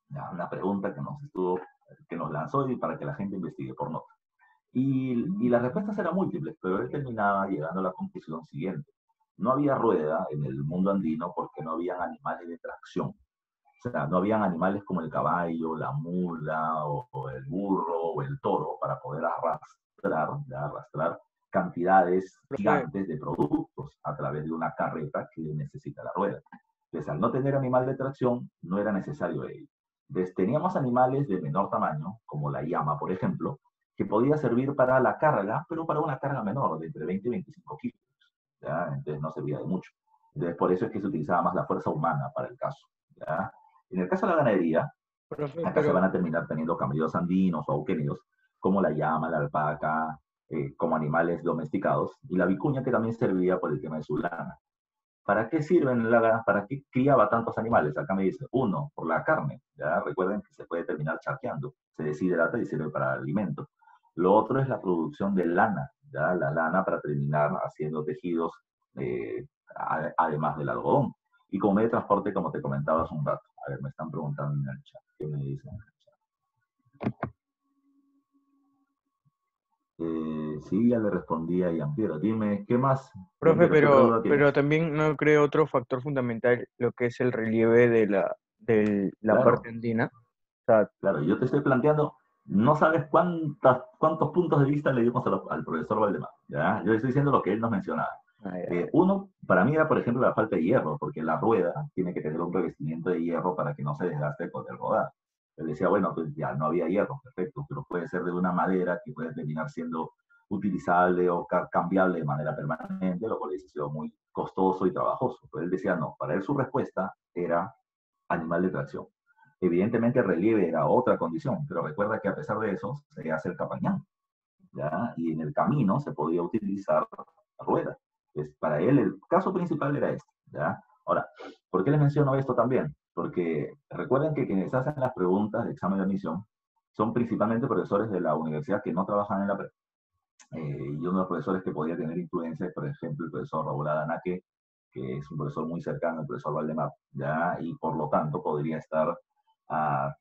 Una pregunta que nos estuvo, que nos lanzó y para que la gente investigue por nota. Y, y las respuestas eran múltiples, pero él terminaba llegando a la conclusión siguiente. No había rueda en el mundo andino porque no habían animales de tracción. O sea, no habían animales como el caballo, la mula, o, el burro, o el toro, para poder arrastrar, arrastrar cantidades gigantes de productos a través de una carreta que necesita la rueda. Entonces, al no tener animal de tracción, no era necesario ello. Entonces, teníamos animales de menor tamaño, como la llama, por ejemplo, que podía servir para la carga, pero para una carga menor, de entre 20 y 25 kilos. ¿ya? Entonces no servía de mucho. Entonces por eso es que se utilizaba más la fuerza humana para el caso. ¿ya? En el caso de la ganadería, acá se van a terminar teniendo camellos andinos o auquenios, como la llama, la alpaca, eh, como animales domesticados, y la vicuña que también servía por el tema de su lana. ¿Para qué sirven la, para qué criaba tantos animales? Acá me dice, uno, por la carne, ya recuerden que se puede terminar charqueando, se deshidrata y sirve para alimento. Lo otro es la producción de lana, ¿ya? la lana para terminar haciendo tejidos eh, además del algodón. Y como medio de transporte, como te comentaba hace un rato. A ver, me están preguntando en el chat. ¿Qué me dicen en el chat? Eh, sí, ya le respondí a Piero. Dime, ¿qué más? Profe, pero, pero también no creo otro factor fundamental, lo que es el relieve de la, de la parte andina. claro, yo te estoy planteando no sabes cuántas, cuántos puntos de vista le dimos al profesor Valdemar. ¿ya? Yo estoy diciendo lo que él nos mencionaba. Ah, eh, uno, para mí era, por ejemplo, la falta de hierro, porque la rueda tiene que tener un revestimiento de hierro para que no se desgaste con el rodar. Él decía, bueno, pues ya no había hierro, perfecto, pero puede ser de una madera que puede terminar siendo utilizable o cambiable de manera permanente, lo cual sido muy costoso y trabajoso. Pero él decía, no, para él su respuesta era animal de tracción. Evidentemente el relieve era otra condición, pero recuerda que a pesar de eso se hace el capañán, ¿ya? Y en el camino se podía utilizar la rueda. Pues para él el caso principal era este, ¿ya? Ahora, ¿por qué les menciono esto también? Porque recuerden que quienes hacen las preguntas de examen de admisión son principalmente profesores de la universidad que no trabajan en la pre. Eh, y uno de los profesores que podía tener influencia es, por ejemplo, el profesor Raúl Adanaque, que es un profesor muy cercano al profesor Valdemar, ¿ya? Y por lo tanto podría estar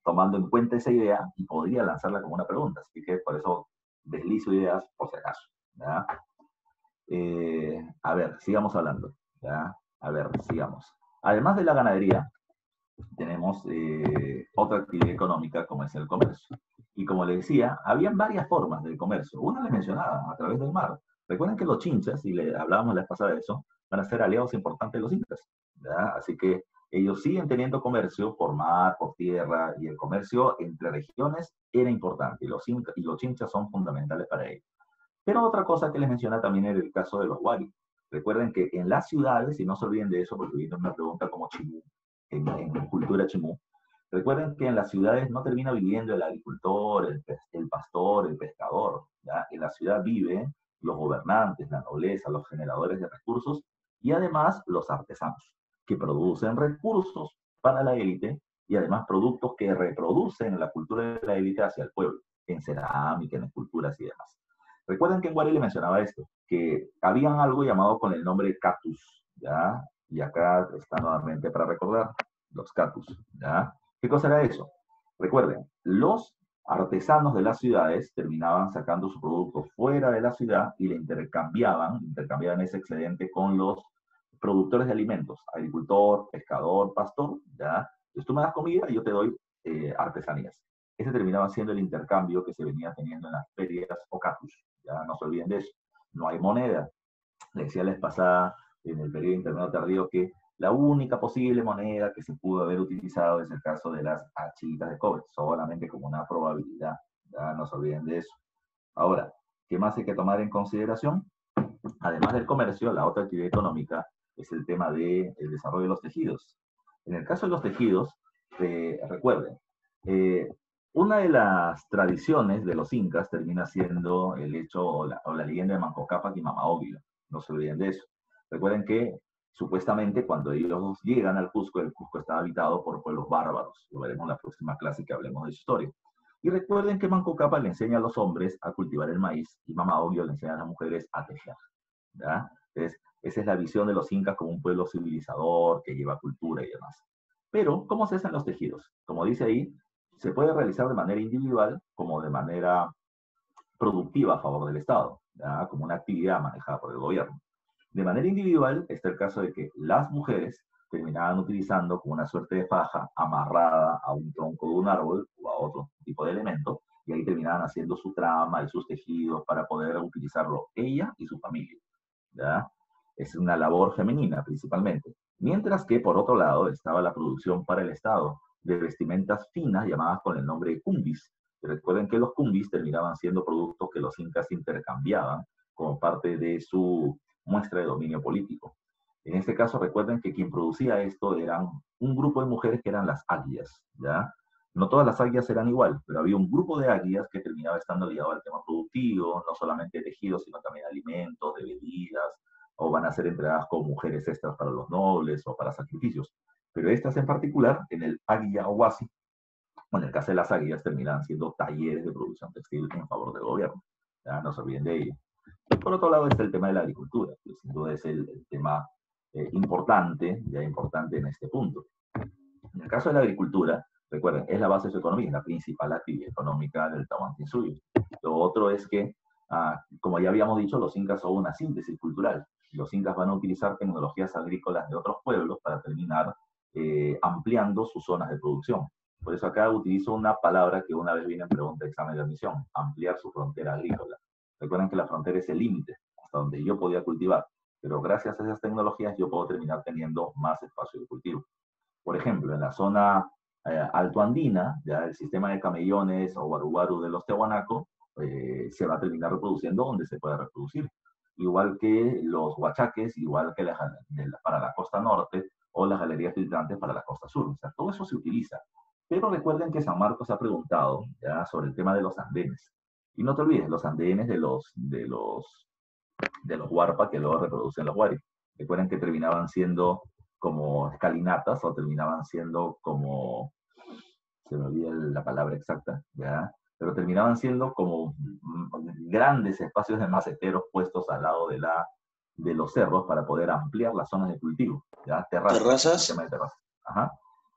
tomando en cuenta esa idea y podría lanzarla como una pregunta. Así que por eso deslizo ideas por si acaso. Eh, a ver, sigamos hablando. A ver, sigamos. Además de la ganadería, tenemos eh, otra actividad económica como es el comercio. Y como les decía, habían varias formas del comercio. Una les mencionaba, a través del mar. Recuerden que los chinchas, y le hablábamos la vez pasada de eso, van a ser aliados importantes de los incas. Así que ellos siguen teniendo comercio por mar, por tierra, y el comercio entre regiones era importante, y los, y los chinchas son fundamentales para ellos. Pero otra cosa que les menciona también era el caso de los wari. Recuerden que en las ciudades, y no se olviden de eso porque viene una pregunta como chimú, en, cultura chimú, recuerden que en las ciudades no termina viviendo el agricultor, el, pastor, el pescador. En la ciudad viven los gobernantes, la nobleza, los generadores de recursos y además los artesanos que producen recursos para la élite y además productos que reproducen la cultura de la élite hacia el pueblo, en cerámica, en esculturas y demás. Recuerden que en Guari le mencionaba esto, que habían algo llamado con el nombre cactus, ¿ya? Y acá está nuevamente para recordar, los cactus, ¿ya? ¿Qué cosa era eso? Recuerden, los artesanos de las ciudades terminaban sacando su producto fuera de la ciudad y le intercambiaban, intercambiaban ese excedente con los productores de alimentos, agricultor, pescador, pastor, ¿ya? Entonces tú me das comida y yo te doy eh, artesanías. Ese terminaba siendo el intercambio que se venía teniendo en las ferias o catus, ya no se olviden de eso. No hay moneda. Le decía la vez pasada, en el periodo intermedio tardío, que la única posible moneda que se pudo haber utilizado es el caso de las achitas de cobre, solamente como una probabilidad. Ya no se olviden de eso. Ahora, ¿qué más hay que tomar en consideración? Además del comercio, la otra actividad económica es el tema del desarrollo de los tejidos. En el caso de los tejidos, eh, recuerden, eh, una de las tradiciones de los incas termina siendo el hecho o la, leyenda de Manco Cápac y Mama No se olviden de eso. Recuerden que supuestamente cuando ellos llegan al Cusco, el Cusco está habitado por pueblos bárbaros. Lo veremos en la próxima clase que hablemos de su historia. Y recuerden que Manco Cápac le enseña a los hombres a cultivar el maíz y Mama le enseña a las mujeres a tejer. Entonces, esa es la visión de los incas como un pueblo civilizador que lleva cultura y demás. Pero, ¿cómo se hacen los tejidos? Como dice ahí, se puede realizar de manera individual como de manera productiva a favor del Estado, como una actividad manejada por el gobierno. De manera individual está el caso de que las mujeres terminaban utilizando como una suerte de faja amarrada a un tronco de un árbol o a otro tipo de elemento, y ahí terminaban haciendo su trama y sus tejidos para poder utilizarlo ella y su familia. Es una labor femenina principalmente. Mientras que, por otro lado, estaba la producción para el Estado de vestimentas finas llamadas con el nombre de cumbis. Recuerden que los cumbis terminaban siendo productos que los incas intercambiaban como parte de su muestra de dominio político. En este caso, recuerden que quien producía esto eran un grupo de mujeres que eran las águilas, ¿ya? No todas las águilas eran igual, pero había un grupo de águilas que terminaba estando ligado al tema productivo, no solamente tejidos, sino también alimentos, de bebidas, o van a ser entregadas como mujeres extras para los nobles o para sacrificios. Pero estas en particular, en el Águila Oasi, o en el caso de las águilas, terminan siendo talleres de producción textil en favor del gobierno. Ya no se olviden de ello. Y por otro lado está el tema de la agricultura, que sin duda es el, tema eh, importante, ya importante en este punto. En el caso de la agricultura, recuerden, es la base de su economía, la principal actividad económica del Tahuantinsuyo. Lo otro es que, ah, como ya habíamos dicho, los incas son una síntesis cultural. Los incas van a utilizar tecnologías agrícolas de otros pueblos para terminar eh, ampliando sus zonas de producción. Por eso acá utilizo una palabra que una vez viene en pregunta de examen de admisión, ampliar su frontera agrícola. Recuerden que la frontera es el límite, hasta donde yo podía cultivar, pero gracias a esas tecnologías yo puedo terminar teniendo más espacio de cultivo. Por ejemplo, en la zona eh, altoandina, ya el sistema de camellones o guaruguaru de los tehuanaco, eh, se va a terminar reproduciendo donde se puede reproducir. Igual que los huachaques, igual que para la costa norte, o las galerías filtrantes para la costa sur. O sea, todo eso se utiliza. Pero recuerden que San Marcos ha preguntado ya sobre el tema de los andenes. Y no te olvides, los andenes de los, de los, de los huarpa que luego reproducen los huari. Recuerden que terminaban siendo como escalinatas o terminaban siendo como, se me olvida la palabra exacta, ¿ya? Pero terminaban siendo como grandes espacios de maceteros puestos al lado de la de los cerros para poder ampliar las zonas de cultivo. ¿ya? Terrazas. Ajá.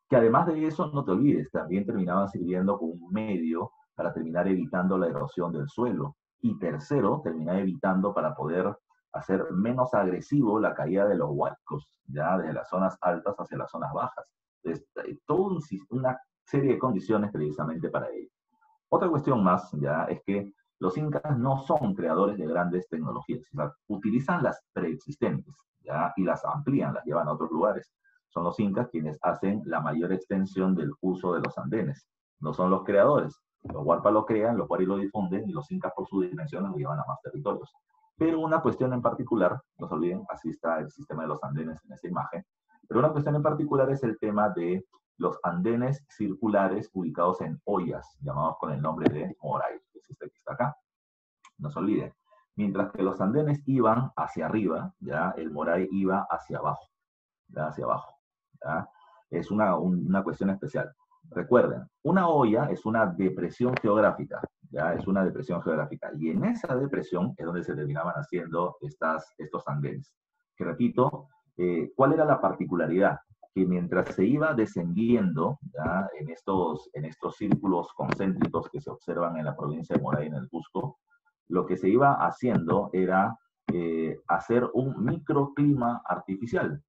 Que además de eso, no te olvides, también terminaban sirviendo como un medio para terminar evitando la erosión del suelo. Y tercero, terminar evitando para poder hacer menos agresivo la caída de los huascos, ya desde las zonas altas hacia las zonas bajas. Entonces, toda una serie de condiciones precisamente para ello. Otra cuestión más, ya, es que los incas no son creadores de grandes tecnologías, utilizan las preexistentes ¿ya? y las amplían, las llevan a otros lugares. Son los incas quienes hacen la mayor extensión del uso de los andenes, no son los creadores. Los huarpa lo crean, los huari lo difunden y los incas por su dimensión lo llevan a más territorios. Pero una cuestión en particular, no se olviden, así está el sistema de los andenes en esta imagen, pero una cuestión en particular es el tema de los andenes circulares ubicados en ollas, llamados con el nombre de moray que este que está acá. No se olviden. Mientras que los andenes iban hacia arriba, ¿ya? el Moray iba hacia abajo, hacia abajo. Es una, una cuestión especial. Recuerden, una olla es una depresión geográfica, ya es una depresión geográfica. Y en esa depresión es donde se terminaban haciendo estas, estos andenes. Que repito, eh, ¿cuál era la particularidad? Que mientras se iba descendiendo ¿ya? En, estos, en estos círculos concéntricos que se observan en la provincia de Moray, en el Cusco, lo que se iba haciendo era eh, hacer un microclima artificial.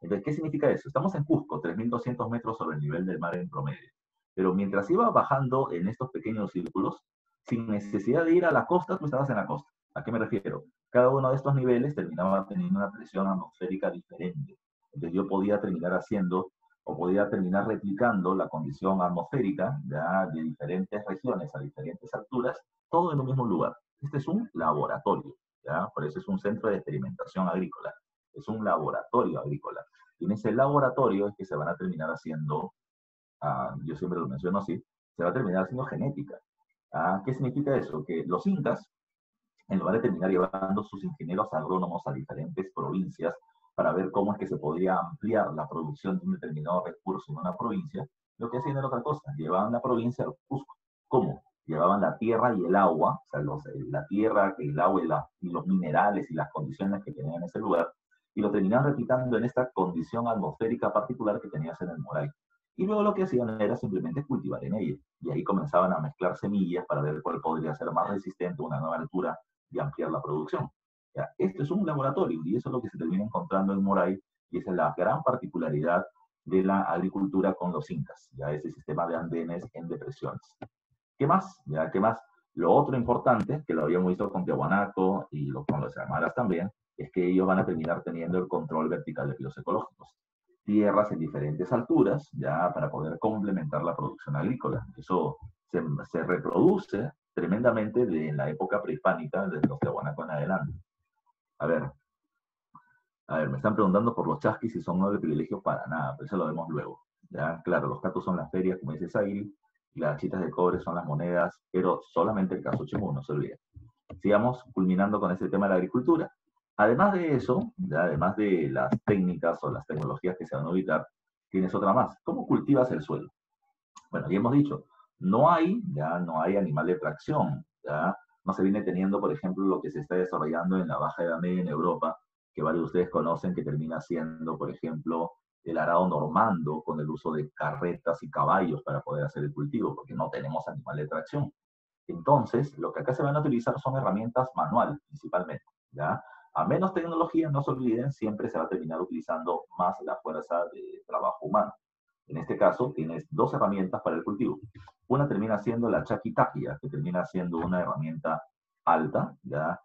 Entonces, ¿qué significa eso? Estamos en Cusco, 3.200 metros sobre el nivel del mar en promedio. Pero mientras iba bajando en estos pequeños círculos, sin necesidad de ir a la costa, tú estabas en la costa. ¿A qué me refiero? Cada uno de estos niveles terminaba teniendo una presión atmosférica diferente. Entonces yo podía terminar haciendo o podía terminar replicando la condición atmosférica de diferentes regiones a diferentes alturas, todo en un mismo lugar. Este es un laboratorio. ¿ya? Por eso es un centro de experimentación agrícola, es un laboratorio agrícola. Y en ese laboratorio es que se van a terminar haciendo, ah, yo siempre lo menciono así, se va a terminar haciendo genética. ¿ah? ¿Qué significa eso? Que los incas, en lugar de terminar llevando sus ingenieros agrónomos a diferentes provincias para ver cómo es que se podría ampliar la producción de un determinado recurso en una provincia, lo que hacían era otra cosa, llevaban la provincia al Cusco. ¿Cómo? Llevaban la tierra y el agua, o sea, la tierra, el agua y, los minerales y las condiciones que tenían en ese lugar, y lo terminaban replicando en esta condición atmosférica particular que tenías en el Moray. Y luego lo que hacían era simplemente cultivar en ella. Y ahí comenzaban a mezclar semillas para ver cuál podría ser más resistente una nueva altura y ampliar la producción. Ya, esto es un laboratorio y eso es lo que se termina encontrando en Moray y esa es la gran particularidad de la agricultura con los incas, ya ese sistema de andenes en depresiones. ¿Qué más? ¿Ya? ¿Qué más? Lo otro importante, que lo habíamos visto con Tiahuanaco y lo, con los Amaras también, es que ellos van a terminar teniendo el control vertical de ríos ecológicos. Tierras en diferentes alturas, ya para poder complementar la producción agrícola. Eso se, se reproduce tremendamente de, en la época prehispánica, desde los Tiahuanaco en adelante. A ver, a ver, me están preguntando por los chasquis si son no de privilegio para nada, pero eso lo vemos luego. Ya, claro, los catos son las ferias, como dice Zagri, y las chitas de cobre son las monedas, pero solamente el caso Chimú, no se olvide. Sigamos culminando con ese tema de la agricultura. Además de eso, además de las técnicas o las tecnologías que se van a ubicar, tienes otra más. ¿Cómo cultivas el suelo? Bueno, ya hemos dicho, no hay, ya no hay animal de tracción, ya no se viene teniendo, por ejemplo, lo que se está desarrollando en la Baja Edad Media en Europa, que varios de ustedes conocen, que termina siendo, por ejemplo, el arado normando con el uso de carretas y caballos para poder hacer el cultivo, porque no tenemos animal de tracción. Entonces, lo que acá se van a utilizar son herramientas manuales, principalmente, ¿ya? A menos tecnología, no se olviden, siempre se va a terminar utilizando más la fuerza de trabajo humano. En este caso, tienes dos herramientas para el cultivo. Una termina siendo la chaquitaquia, que termina siendo una herramienta alta, ¿ya?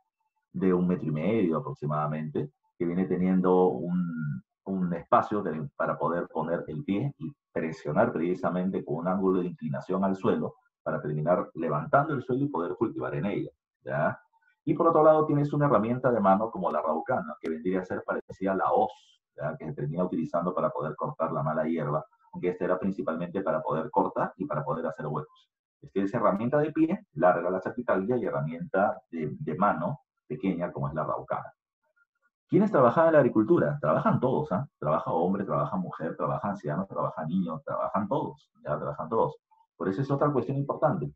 de un metro y medio aproximadamente, que viene teniendo un, un espacio para poder poner el pie y presionar precisamente con un ángulo de inclinación al suelo para terminar levantando el suelo y poder cultivar en ella. ¿ya? Y por otro lado tienes una herramienta de mano como la raucana, que vendría a ser parecida a la hoz, ¿ya? que se termina utilizando para poder cortar la mala hierba, aunque esta era principalmente para poder cortar y para poder hacer huecos. Es herramienta de pie, larga la chapitalia, y herramienta de, de mano pequeña como es la raucana. ¿Quiénes trabajan en la agricultura? Trabajan todos, ¿ah? Trabaja hombre, trabaja mujer, trabaja anciano, trabaja niño, trabajan todos, ya trabajan todos. Por eso es otra cuestión importante.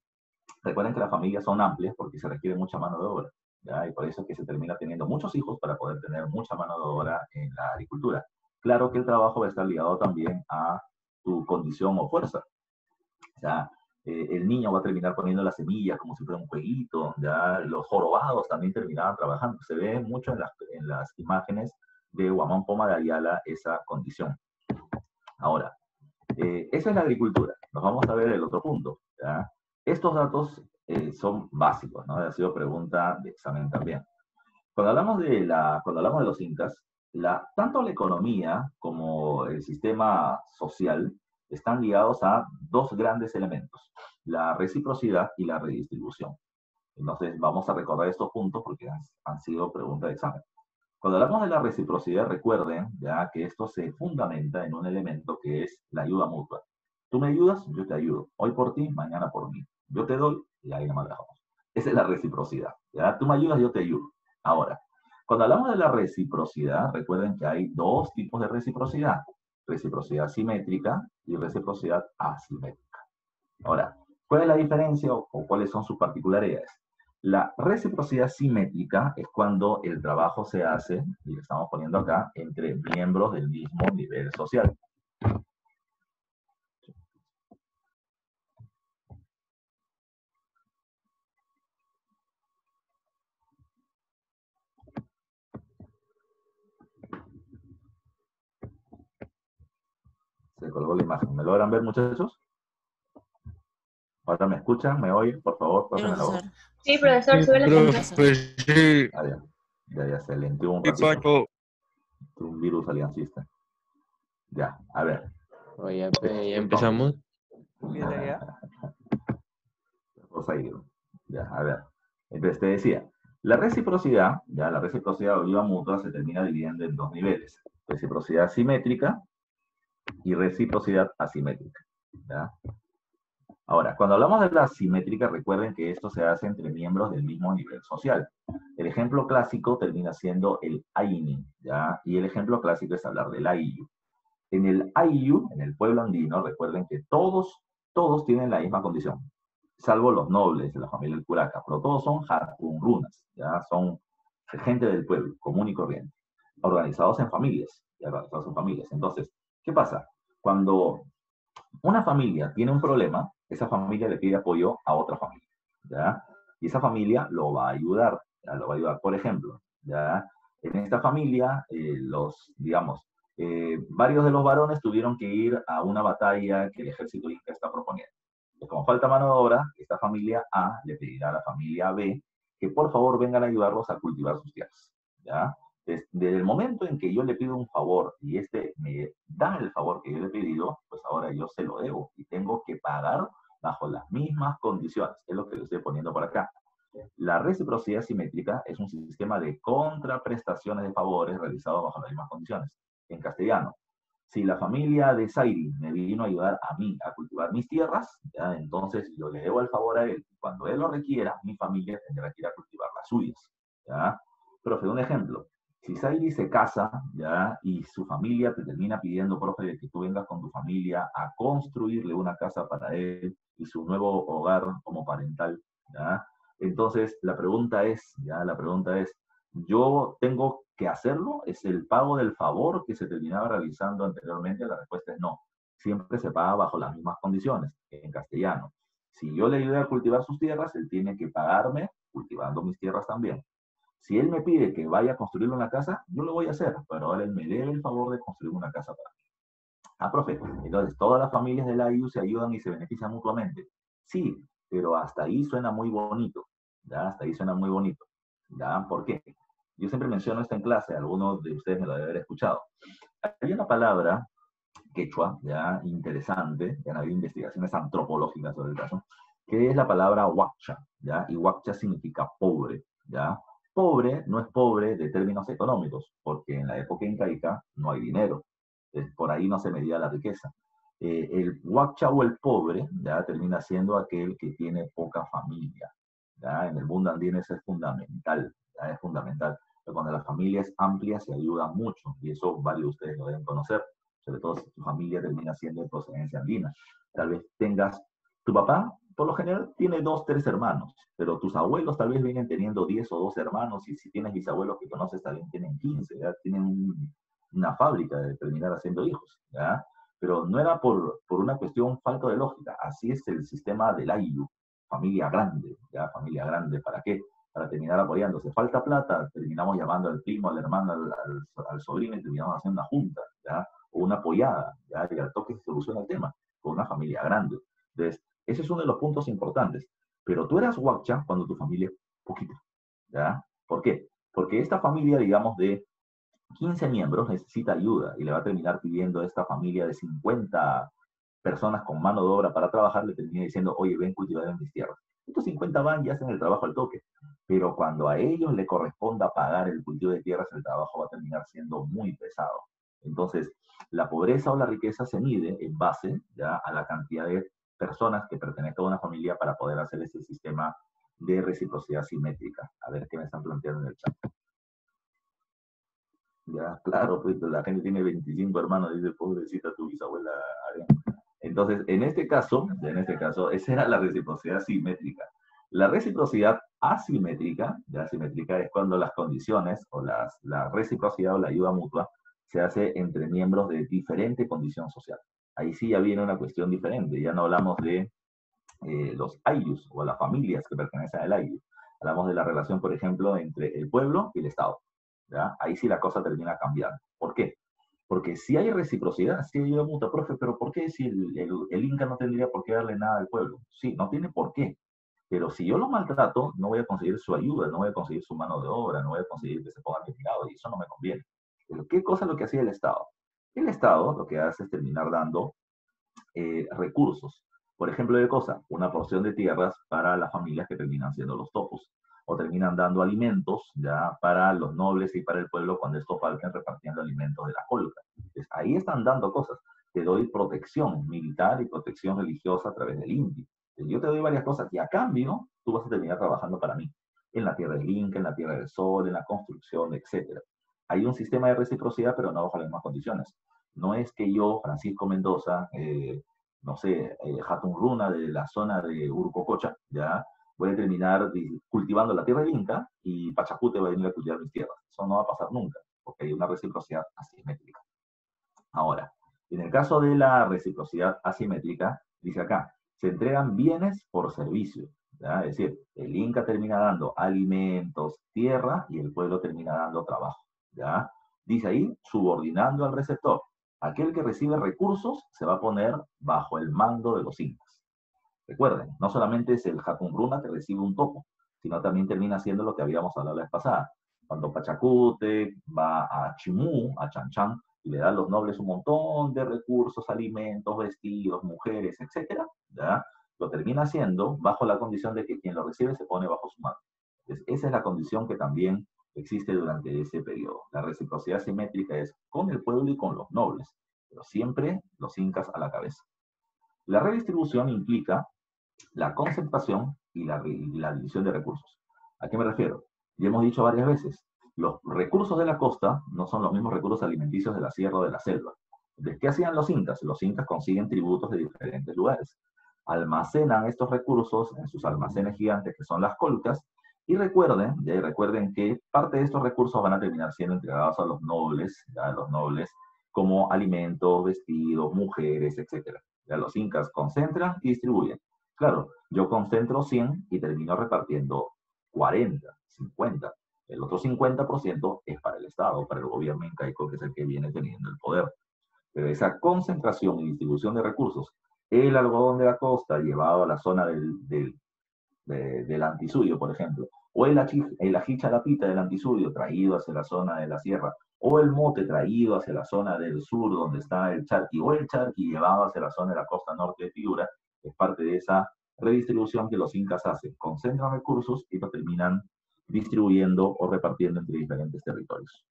Recuerden que las familias son amplias porque se requiere mucha mano de obra, ¿ya? Y por eso es que se termina teniendo muchos hijos para poder tener mucha mano de obra en la agricultura. Claro que el trabajo va a estar ligado también a tu condición o fuerza. O sea, eh, el niño va a terminar poniendo las semillas como si fuera un jueguito, ya los jorobados también terminaban trabajando. Se ve mucho en las, en las imágenes de Guamán Poma de Ayala esa condición. Ahora, eh, esa es la agricultura. Nos vamos a ver el otro punto. ¿ya? Estos datos eh, son básicos, ¿no? Ha sido pregunta de examen también. Cuando hablamos de, la, cuando hablamos de los incas, la, tanto la economía como el sistema social están ligados a dos grandes elementos, la reciprocidad y la redistribución. Entonces, vamos a recordar estos puntos porque han, sido preguntas de examen. Cuando hablamos de la reciprocidad, recuerden ya que esto se fundamenta en un elemento que es la ayuda mutua. Tú me ayudas, yo te ayudo. Hoy por ti, mañana por mí. Yo te doy y ahí más dejamos. Esa es la reciprocidad. ¿ya? Tú me ayudas, yo te ayudo. Ahora, cuando hablamos de la reciprocidad, recuerden que hay dos tipos de reciprocidad reciprocidad simétrica y reciprocidad asimétrica. Ahora, ¿cuál es la diferencia o, cuáles son sus particularidades? La reciprocidad simétrica es cuando el trabajo se hace, y lo estamos poniendo acá, entre miembros del mismo nivel social. Colgó la imagen. ¿Me logran ver, muchachos? ¿Ahora me escuchan? ¿Me oyen? Por favor, pásenme la voz. Sí, profesor, sube la sí. Ah, ya. ya, ya se lentió un ratito. Un virus aliancista. Ya, a ver. Oye, ya empezamos. Ya, a ver. Entonces te decía, La reciprocidad, ya la reciprocidad o ayuda mutua se termina dividiendo en dos niveles. Reciprocidad simétrica y reciprocidad asimétrica. ¿ya? Ahora, cuando hablamos de la simétrica, recuerden que esto se hace entre miembros del mismo nivel social. El ejemplo clásico termina siendo el AINI, ¿ya? Y el ejemplo clásico es hablar del AIU. En el AIU, en el pueblo andino, recuerden que todos, todos tienen la misma condición, salvo los nobles de la familia del Curaca, pero todos son runas, ¿ya? Son gente del pueblo, común y corriente, organizados en familias, ¿ya? organizados en familias. Entonces, ¿qué pasa? Cuando una familia tiene un problema, esa familia le pide apoyo a otra familia, ¿ya? Y esa familia lo va a ayudar, ¿ya? Lo va a ayudar. Por ejemplo, ¿ya? En esta familia, eh, los, digamos, eh, varios de los varones tuvieron que ir a una batalla que el ejército inca está proponiendo. Pues como falta mano de obra, esta familia A le pedirá a la familia B que por favor vengan a ayudarlos a cultivar sus tierras, ¿ya? Desde el momento en que yo le pido un favor y este me da el favor que yo le he pedido, pues ahora yo se lo debo y tengo que pagar bajo las mismas condiciones. Es lo que le estoy poniendo por acá. La reciprocidad simétrica es un sistema de contraprestaciones de favores realizados bajo las mismas condiciones. En castellano, si la familia de Zairi me vino a ayudar a mí a cultivar mis tierras, ¿ya? entonces yo le debo el favor a él. Cuando él lo requiera, mi familia tendrá que ir a cultivar las suyas. ¿ya? Profe, un ejemplo. Si Saidi se casa, ¿ya? Y su familia te termina pidiendo, profe, que tú vengas con tu familia a construirle una casa para él y su nuevo hogar como parental, ¿ya? Entonces, la pregunta es, ¿ya? La pregunta es, ¿yo tengo que hacerlo? ¿Es el pago del favor que se terminaba realizando anteriormente? La respuesta es no. Siempre se paga bajo las mismas condiciones, en castellano. Si yo le ayudé a cultivar sus tierras, él tiene que pagarme cultivando mis tierras también. Si él me pide que vaya a construir una casa, yo lo voy a hacer, pero ahora él me debe el favor de construir una casa para mí. Ah, profe, entonces todas las familias de la IU se ayudan y se benefician mutuamente. Sí, pero hasta ahí suena muy bonito, ¿ya? Hasta ahí suena muy bonito, ¿ya? ¿Por qué? Yo siempre menciono esto en clase, algunos de ustedes me lo deben haber escuchado. Hay una palabra quechua, ya interesante, ya han habido investigaciones antropológicas sobre el caso, que es la palabra huacha, ¿ya? Y huacha significa pobre, ¿ya? Pobre no es pobre de términos económicos, porque en la época incaica no hay dinero. por ahí no se medía la riqueza. Eh, el huacha o el pobre ya termina siendo aquel que tiene poca familia. ¿ya? En el mundo andino eso es fundamental, ¿ya? es fundamental. Pero cuando la familia es amplia se ayuda mucho, y eso varios de ustedes lo deben conocer, sobre todo si tu familia termina siendo de procedencia andina. Tal vez tengas tu papá por lo general tiene dos, tres hermanos, pero tus abuelos tal vez vienen teniendo diez o dos hermanos y si tienes bisabuelos que conoces también tienen quince, tienen una fábrica de terminar haciendo hijos, ¿ya? Pero no era por, por una cuestión falta de lógica, así es el sistema del AIU, familia grande, ¿ya? Familia grande, ¿para qué? Para terminar apoyándose. Falta plata, terminamos llamando al primo, al hermano, al, al, sobrino y terminamos haciendo una junta, ¿ya? O una apoyada, ¿ya? Y al toque se soluciona el tema, con una familia grande. Entonces, ese es uno de los puntos importantes. Pero tú eras huacha cuando tu familia poquito. ¿Ya? ¿Por qué? Porque esta familia, digamos, de 15 miembros necesita ayuda y le va a terminar pidiendo a esta familia de 50 personas con mano de obra para trabajar, le termina diciendo, oye, ven cultivar en mis tierras. Estos 50 van y hacen el trabajo al toque. Pero cuando a ellos le corresponda pagar el cultivo de tierras, el trabajo va a terminar siendo muy pesado. Entonces, la pobreza o la riqueza se mide en base a la cantidad de personas que pertenezcan a una familia para poder hacer ese sistema de reciprocidad simétrica. A ver qué me están planteando en el chat. Ya, claro, pues la gente tiene 25 hermanos, dice, pobrecita tu bisabuela. Entonces, en este caso, en este caso, esa era la reciprocidad simétrica. La reciprocidad asimétrica, ya asimétrica es cuando las condiciones o la reciprocidad o la ayuda mutua se hace entre miembros de diferente condición social ahí sí ya viene una cuestión diferente. Ya no hablamos de eh, los ayus o las familias que pertenecen al ayus. Hablamos de la relación, por ejemplo, entre el pueblo y el Estado. Ahí sí la cosa termina cambiando. ¿Por qué? Porque si hay reciprocidad, si hay mutua, profe, pero ¿por qué si el, Inca no tendría por qué darle nada al pueblo? Sí, no tiene por qué. Pero si yo lo maltrato, no voy a conseguir su ayuda, no voy a conseguir su mano de obra, no voy a conseguir que se ponga lado, y eso no me conviene. Pero ¿qué cosa es lo que hacía el Estado? El Estado lo que hace es terminar dando eh, recursos. Por ejemplo, de cosa, una porción de tierras para las familias que terminan siendo los topos. o terminan dando alimentos ya para los nobles y para el pueblo cuando estos faltan repartiendo alimentos de la colca. ahí están dando cosas. Te doy protección militar y protección religiosa a través del INDI. Yo te doy varias cosas y a cambio tú vas a terminar trabajando para mí en la tierra del Inca, en la tierra del Sol, en la construcción, etc. Hay un sistema de reciprocidad, pero no bajo las mismas condiciones. No es que yo, Francisco Mendoza, eh, no sé, eh, Hatun Runa de la zona de Urcococha, ya, voy a terminar cultivando la tierra del Inca y Pachacute va a venir a cultivar mis tierras. Eso no va a pasar nunca, porque hay una reciprocidad asimétrica. Ahora, en el caso de la reciprocidad asimétrica, dice acá, se entregan bienes por servicio. Es decir, el Inca termina dando alimentos, tierra, y el pueblo termina dando trabajo. Dice ahí, subordinando al receptor. Aquel que recibe recursos se va a poner bajo el mando de los incas. Recuerden, no solamente es el Runa que recibe un topo, sino también termina siendo lo que habíamos hablado la vez pasada. Cuando Pachacute va a Chimú, a Chanchan, y le da a los nobles un montón de recursos, alimentos, vestidos, mujeres, etc., lo termina haciendo bajo la condición de que quien lo recibe se pone bajo su mano. esa es la condición que también existe durante ese periodo. La reciprocidad simétrica es con el pueblo y con los nobles, pero siempre los incas a la cabeza. La redistribución implica la concentración y la, división de recursos. ¿A qué me refiero? Ya hemos dicho varias veces, los recursos de la costa no son los mismos recursos alimenticios de la sierra o de la selva. ¿De qué hacían los incas? Los incas consiguen tributos de diferentes lugares almacenan estos recursos en sus almacenes gigantes que son las colcas, y recuerden, recuerden que parte de estos recursos van a terminar siendo entregados a los nobles, a los nobles, como alimentos, vestidos, mujeres, etc. Ya los incas concentran y distribuyen. Claro, yo concentro 100 y termino repartiendo 40, 50. El otro 50% es para el Estado, para el gobierno incaico, que es el que viene teniendo el poder. Pero esa concentración y distribución de recursos el algodón de la costa llevado a la zona del, del antisuyo, por ejemplo, o el, el ají pita del antisuyo traído hacia la zona de la sierra, o el mote traído hacia la zona del sur donde está el charqui, o el charqui llevado hacia la zona de la costa norte de Piura, es parte de esa redistribución que los incas hacen. Concentran recursos y lo terminan distribuyendo o repartiendo entre diferentes territorios.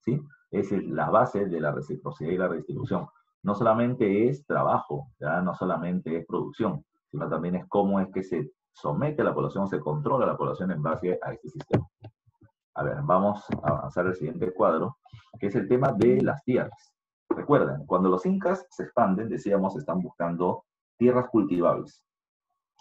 ¿Sí? Esa es la base de la reciprocidad y la redistribución no solamente es trabajo, ¿ya? no solamente es producción, sino también es cómo es que se somete a la población, se controla la población en base a este sistema. A ver, vamos a avanzar al siguiente cuadro, que es el tema de las tierras. Recuerden, cuando los incas se expanden, decíamos, están buscando tierras cultivables.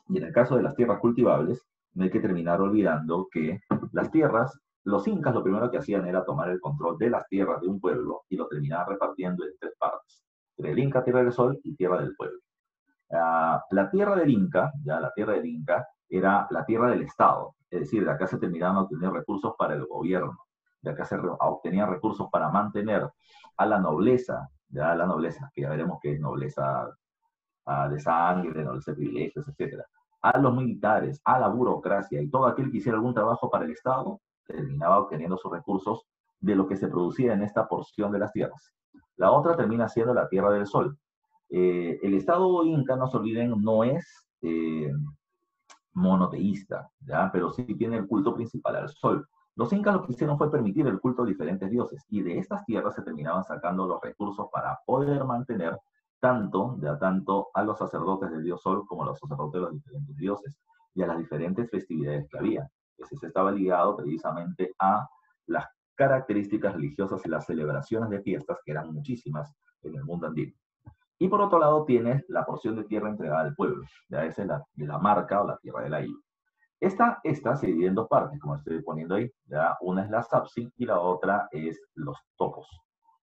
Y en el caso de las tierras cultivables, no hay que terminar olvidando que las tierras, los incas lo primero que hacían era tomar el control de las tierras de un pueblo y lo terminaban repartiendo en tres partes el Inca, Tierra del Sol y Tierra del Pueblo. Ah, la tierra del Inca, ya la tierra del Inca, era la tierra del Estado, es decir, de acá se terminaban a obtener recursos para el gobierno, de acá se obtenían recursos para mantener a la nobleza, ya la nobleza, que ya veremos que es nobleza uh, de sangre, nobleza de privilegios, etc. A los militares, a la burocracia y todo aquel que hiciera algún trabajo para el Estado, terminaba obteniendo sus recursos de lo que se producía en esta porción de las tierras. La otra termina siendo la Tierra del Sol. Eh, el Estado inca, no se olviden, no es eh, monoteísta, pero sí tiene el culto principal al Sol. Los incas lo que hicieron fue permitir el culto de diferentes dioses y de estas tierras se terminaban sacando los recursos para poder mantener tanto, ya tanto a los sacerdotes del dios Sol como a los sacerdotes de los diferentes dioses y a las diferentes festividades que había. Ese estaba ligado precisamente a las características religiosas y las celebraciones de fiestas, que eran muchísimas en el mundo andino. Y por otro lado tienes la porción de tierra entregada al pueblo, ya esa es la, la marca o la tierra de la. Esta, esta se divide en dos partes, como estoy poniendo ahí. ¿ya? Una es la sapsi y la otra es los topos.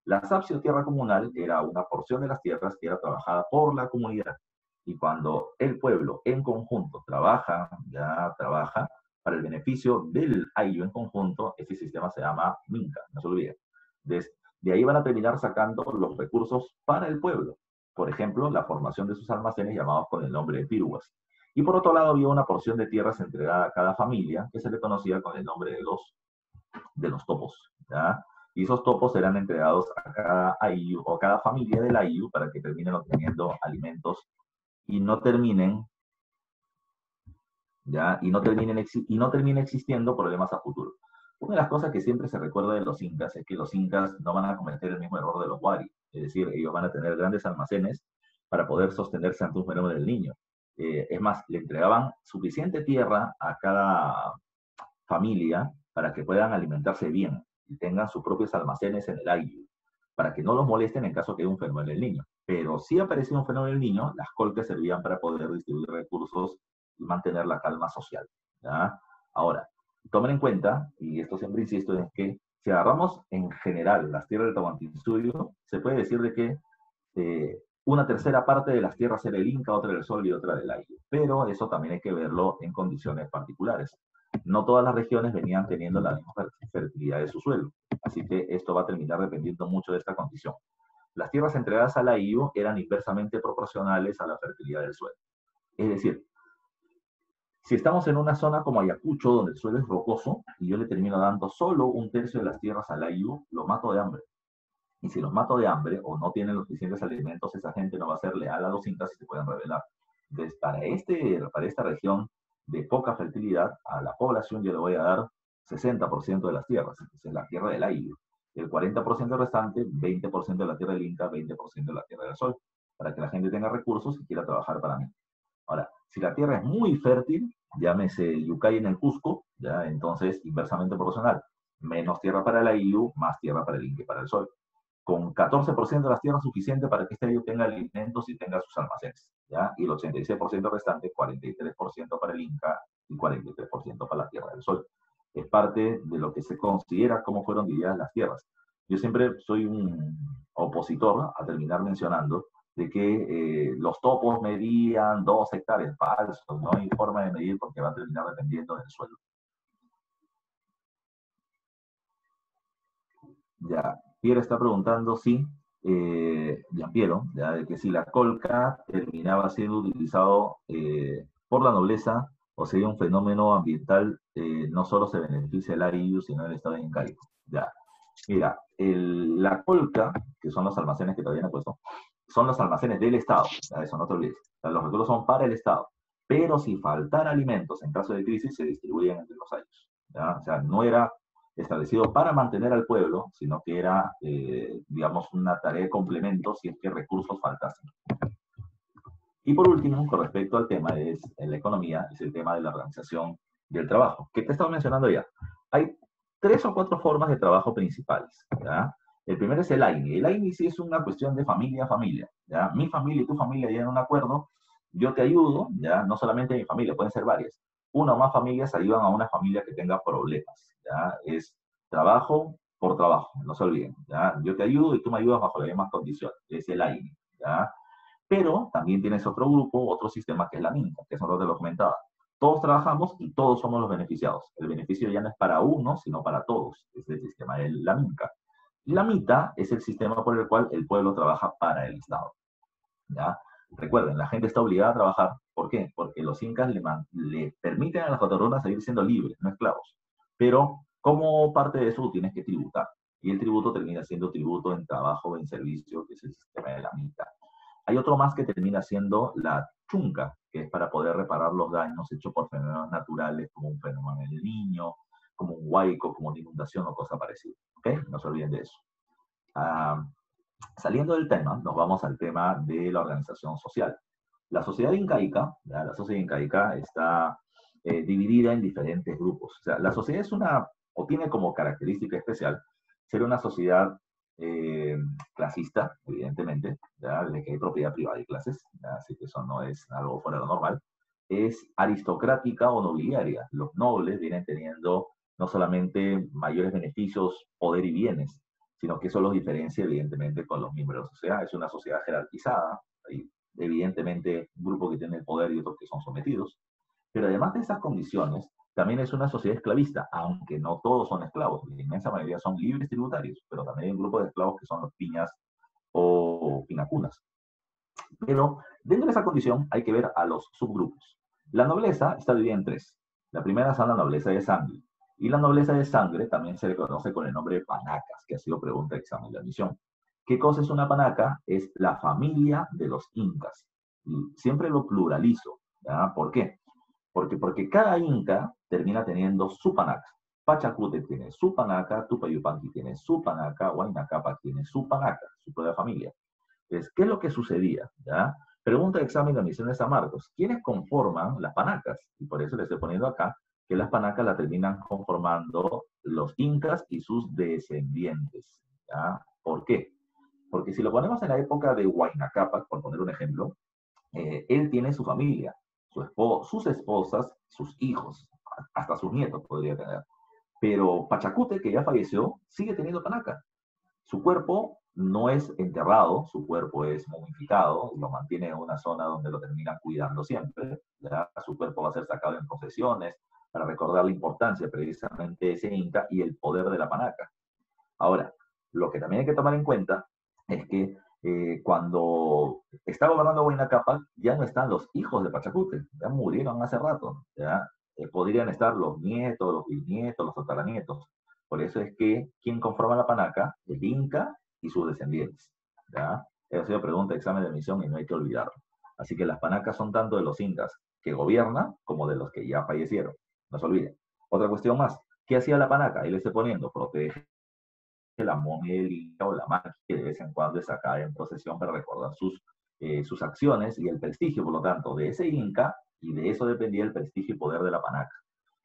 La sapsi o tierra comunal era una porción de las tierras que era trabajada por la comunidad. Y cuando el pueblo en conjunto trabaja, ya trabaja, para el beneficio del AIO en conjunto, este sistema se llama MINCA, no se olviden. De, de ahí van a terminar sacando los recursos para el pueblo. Por ejemplo, la formación de sus almacenes llamados con el nombre de piruas. Y por otro lado, había una porción de tierras entregada a cada familia que se le conocía con el nombre de los, de los topos. ¿ya? Y esos topos eran entregados a cada AIU o a cada familia del AIU para que terminen obteniendo alimentos y no terminen ¿ya? Y no terminen, y no termine existiendo problemas a futuro. Una de las cosas que siempre se recuerda de los incas es que los incas no van a cometer el mismo error de los wari, es decir, ellos van a tener grandes almacenes para poder sostenerse ante un fenómeno del niño. Eh, es más, le entregaban suficiente tierra a cada familia para que puedan alimentarse bien y tengan sus propios almacenes en el aire, para que no los molesten en caso que haya un fenómeno del niño. Pero si aparecía un fenómeno del niño, las colcas servían para poder distribuir recursos y mantener la calma social. Ahora, tomen en cuenta, y esto siempre insisto, es que si agarramos en general las tierras del Tahuantinsuyo, se puede decir de que eh, una tercera parte de las tierras era el Inca, otra del Sol y otra del aire. Pero eso también hay que verlo en condiciones particulares. No todas las regiones venían teniendo la misma fertilidad de su suelo. Así que esto va a terminar dependiendo mucho de esta condición. Las tierras entregadas a la eran inversamente proporcionales a la fertilidad del suelo. Es decir, si estamos en una zona como Ayacucho, donde el suelo es rocoso, y yo le termino dando solo un tercio de las tierras a la IU, lo mato de hambre. Y si los mato de hambre o no tienen los suficientes alimentos, esa gente no va a ser leal a los incas y se pueden rebelar. Entonces, para, este, para esta región de poca fertilidad, a la población yo le voy a dar 60% de las tierras, es la tierra del aire. El 40% restante, 20% de la tierra del Inca, 20% de la tierra del Sol, para que la gente tenga recursos y quiera trabajar para mí. Ahora, si la tierra es muy fértil, llámese Yucay en el Cusco, ya entonces inversamente proporcional. Menos tierra para la IU, más tierra para el y para el Sol. Con 14% de las tierras suficiente para que este IU tenga alimentos y tenga sus almacenes. ¿ya? Y el 86% restante, 43% para el Inca y 43% para la tierra del Sol. Es parte de lo que se considera cómo fueron divididas las tierras. Yo siempre soy un opositor a terminar mencionando de que eh, los topos medían dos hectáreas, falso, no hay forma de medir porque va a terminar dependiendo del suelo. Ya, Pierre está preguntando si, eh, Piero, ya, de que si la colca terminaba siendo utilizado eh, por la nobleza o sería un fenómeno ambiental, eh, no solo se beneficia el ARIU, sino el estado incaico. Ya, mira, la colca, que son los almacenes que todavía he puesto, son los almacenes del Estado, eso no te olvides. los recursos son para el Estado. Pero si faltan alimentos en caso de crisis, se distribuyen entre los años. O sea, no era establecido para mantener al pueblo, sino que era, eh, digamos, una tarea de complemento si es que recursos faltasen. Y por último, con respecto al tema de la economía, es el tema de la organización del trabajo, que te estaba mencionando ya. Hay tres o cuatro formas de trabajo principales. ¿ya? El primero es el AINI. El AINI sí es una cuestión de familia a familia. ¿ya? Mi familia y tu familia llegan a un acuerdo, yo te ayudo, ¿ya? no solamente mi familia, pueden ser varias. Una o más familias ayudan a una familia que tenga problemas. ¿ya? Es trabajo por trabajo, no se olviden. ¿ya? Yo te ayudo y tú me ayudas bajo las mismas condiciones. Es el AINI. ¿ya? Pero también tienes otro grupo, otro sistema que es la MINCA, que es lo que lo comentaba. Todos trabajamos y todos somos los beneficiados. El beneficio ya no es para uno, sino para todos. Es el sistema de la MINCA. La mitad es el sistema por el cual el pueblo trabaja para el Estado. Recuerden, la gente está obligada a trabajar. ¿Por qué? Porque los incas le, permiten a las cotorronas seguir siendo libres, no esclavos. Pero como parte de eso tienes que tributar. Y el tributo termina siendo tributo en trabajo en servicio, que es el sistema de la mitad. Hay otro más que termina siendo la chunca, que es para poder reparar los daños hechos por fenómenos naturales, como un fenómeno del niño, como un huaico, como una inundación o cosa parecida. ¿Ok? No se olviden de eso. Ah, saliendo del tema, nos vamos al tema de la organización social. La sociedad incaica, la sociedad incaica está eh, dividida en diferentes grupos. O sea, la sociedad es una, o tiene como característica especial, ser una sociedad eh, clasista, evidentemente, ¿ya? de que hay propiedad privada y clases, así que eso no es algo fuera de lo normal. Es aristocrática o nobiliaria. Los nobles vienen teniendo no solamente mayores beneficios, poder y bienes, sino que eso los diferencia evidentemente con los miembros de la sociedad. Es una sociedad jerarquizada, hay evidentemente un grupo que tiene el poder y otros que son sometidos, pero además de esas condiciones, también es una sociedad esclavista, aunque no todos son esclavos, la inmensa mayoría son libres tributarios, pero también hay un grupo de esclavos que son los piñas o pinacunas. Pero dentro de esa condición hay que ver a los subgrupos. La nobleza está dividida en tres. La primera son la nobleza de sangre, y la nobleza de sangre también se le conoce con el nombre de panacas, que ha sido pregunta de examen de admisión. ¿Qué cosa es una panaca? Es la familia de los incas. Siempre lo pluralizo. ¿ya? ¿Por qué? Porque, porque cada inca termina teniendo su panaca. Pachacute tiene su panaca, Tupayupanqui tiene su panaca, Huayna tiene su panaca, su propia familia. Entonces, ¿qué es lo que sucedía? ¿Ya? Pregunta de examen de admisión de San Marcos. ¿Quiénes conforman las panacas? Y por eso le estoy poniendo acá que las panacas la terminan conformando los incas y sus descendientes. ¿ya? ¿Por qué? Porque si lo ponemos en la época de Huayna por poner un ejemplo, eh, él tiene su familia, su sus esposas, sus hijos, hasta sus nietos podría tener. Pero Pachacute, que ya falleció, sigue teniendo panaca. Su cuerpo no es enterrado, su cuerpo es momificado, lo mantiene en una zona donde lo terminan cuidando siempre. Su cuerpo va a ser sacado en procesiones para recordar la importancia precisamente de ese Inca y el poder de la panaca. Ahora, lo que también hay que tomar en cuenta es que eh, cuando está gobernando Huayna ya no están los hijos de Pachacute, ya murieron hace rato. ¿ya? Eh, podrían estar los nietos, los bisnietos, los tataranietos. Por eso es que, ¿quién conforma la panaca? El Inca y sus descendientes. ¿ya? Esa ha sido pregunta de examen de admisión y no hay que olvidarlo. Así que las panacas son tanto de los incas que gobiernan como de los que ya fallecieron. No se olviden. Otra cuestión más. ¿Qué hacía la panaca? Ahí le estoy poniendo, protege la Inca o la magia que de vez en cuando es sacada en procesión para recordar sus, eh, sus acciones y el prestigio, por lo tanto, de ese Inca y de eso dependía el prestigio y poder de la panaca.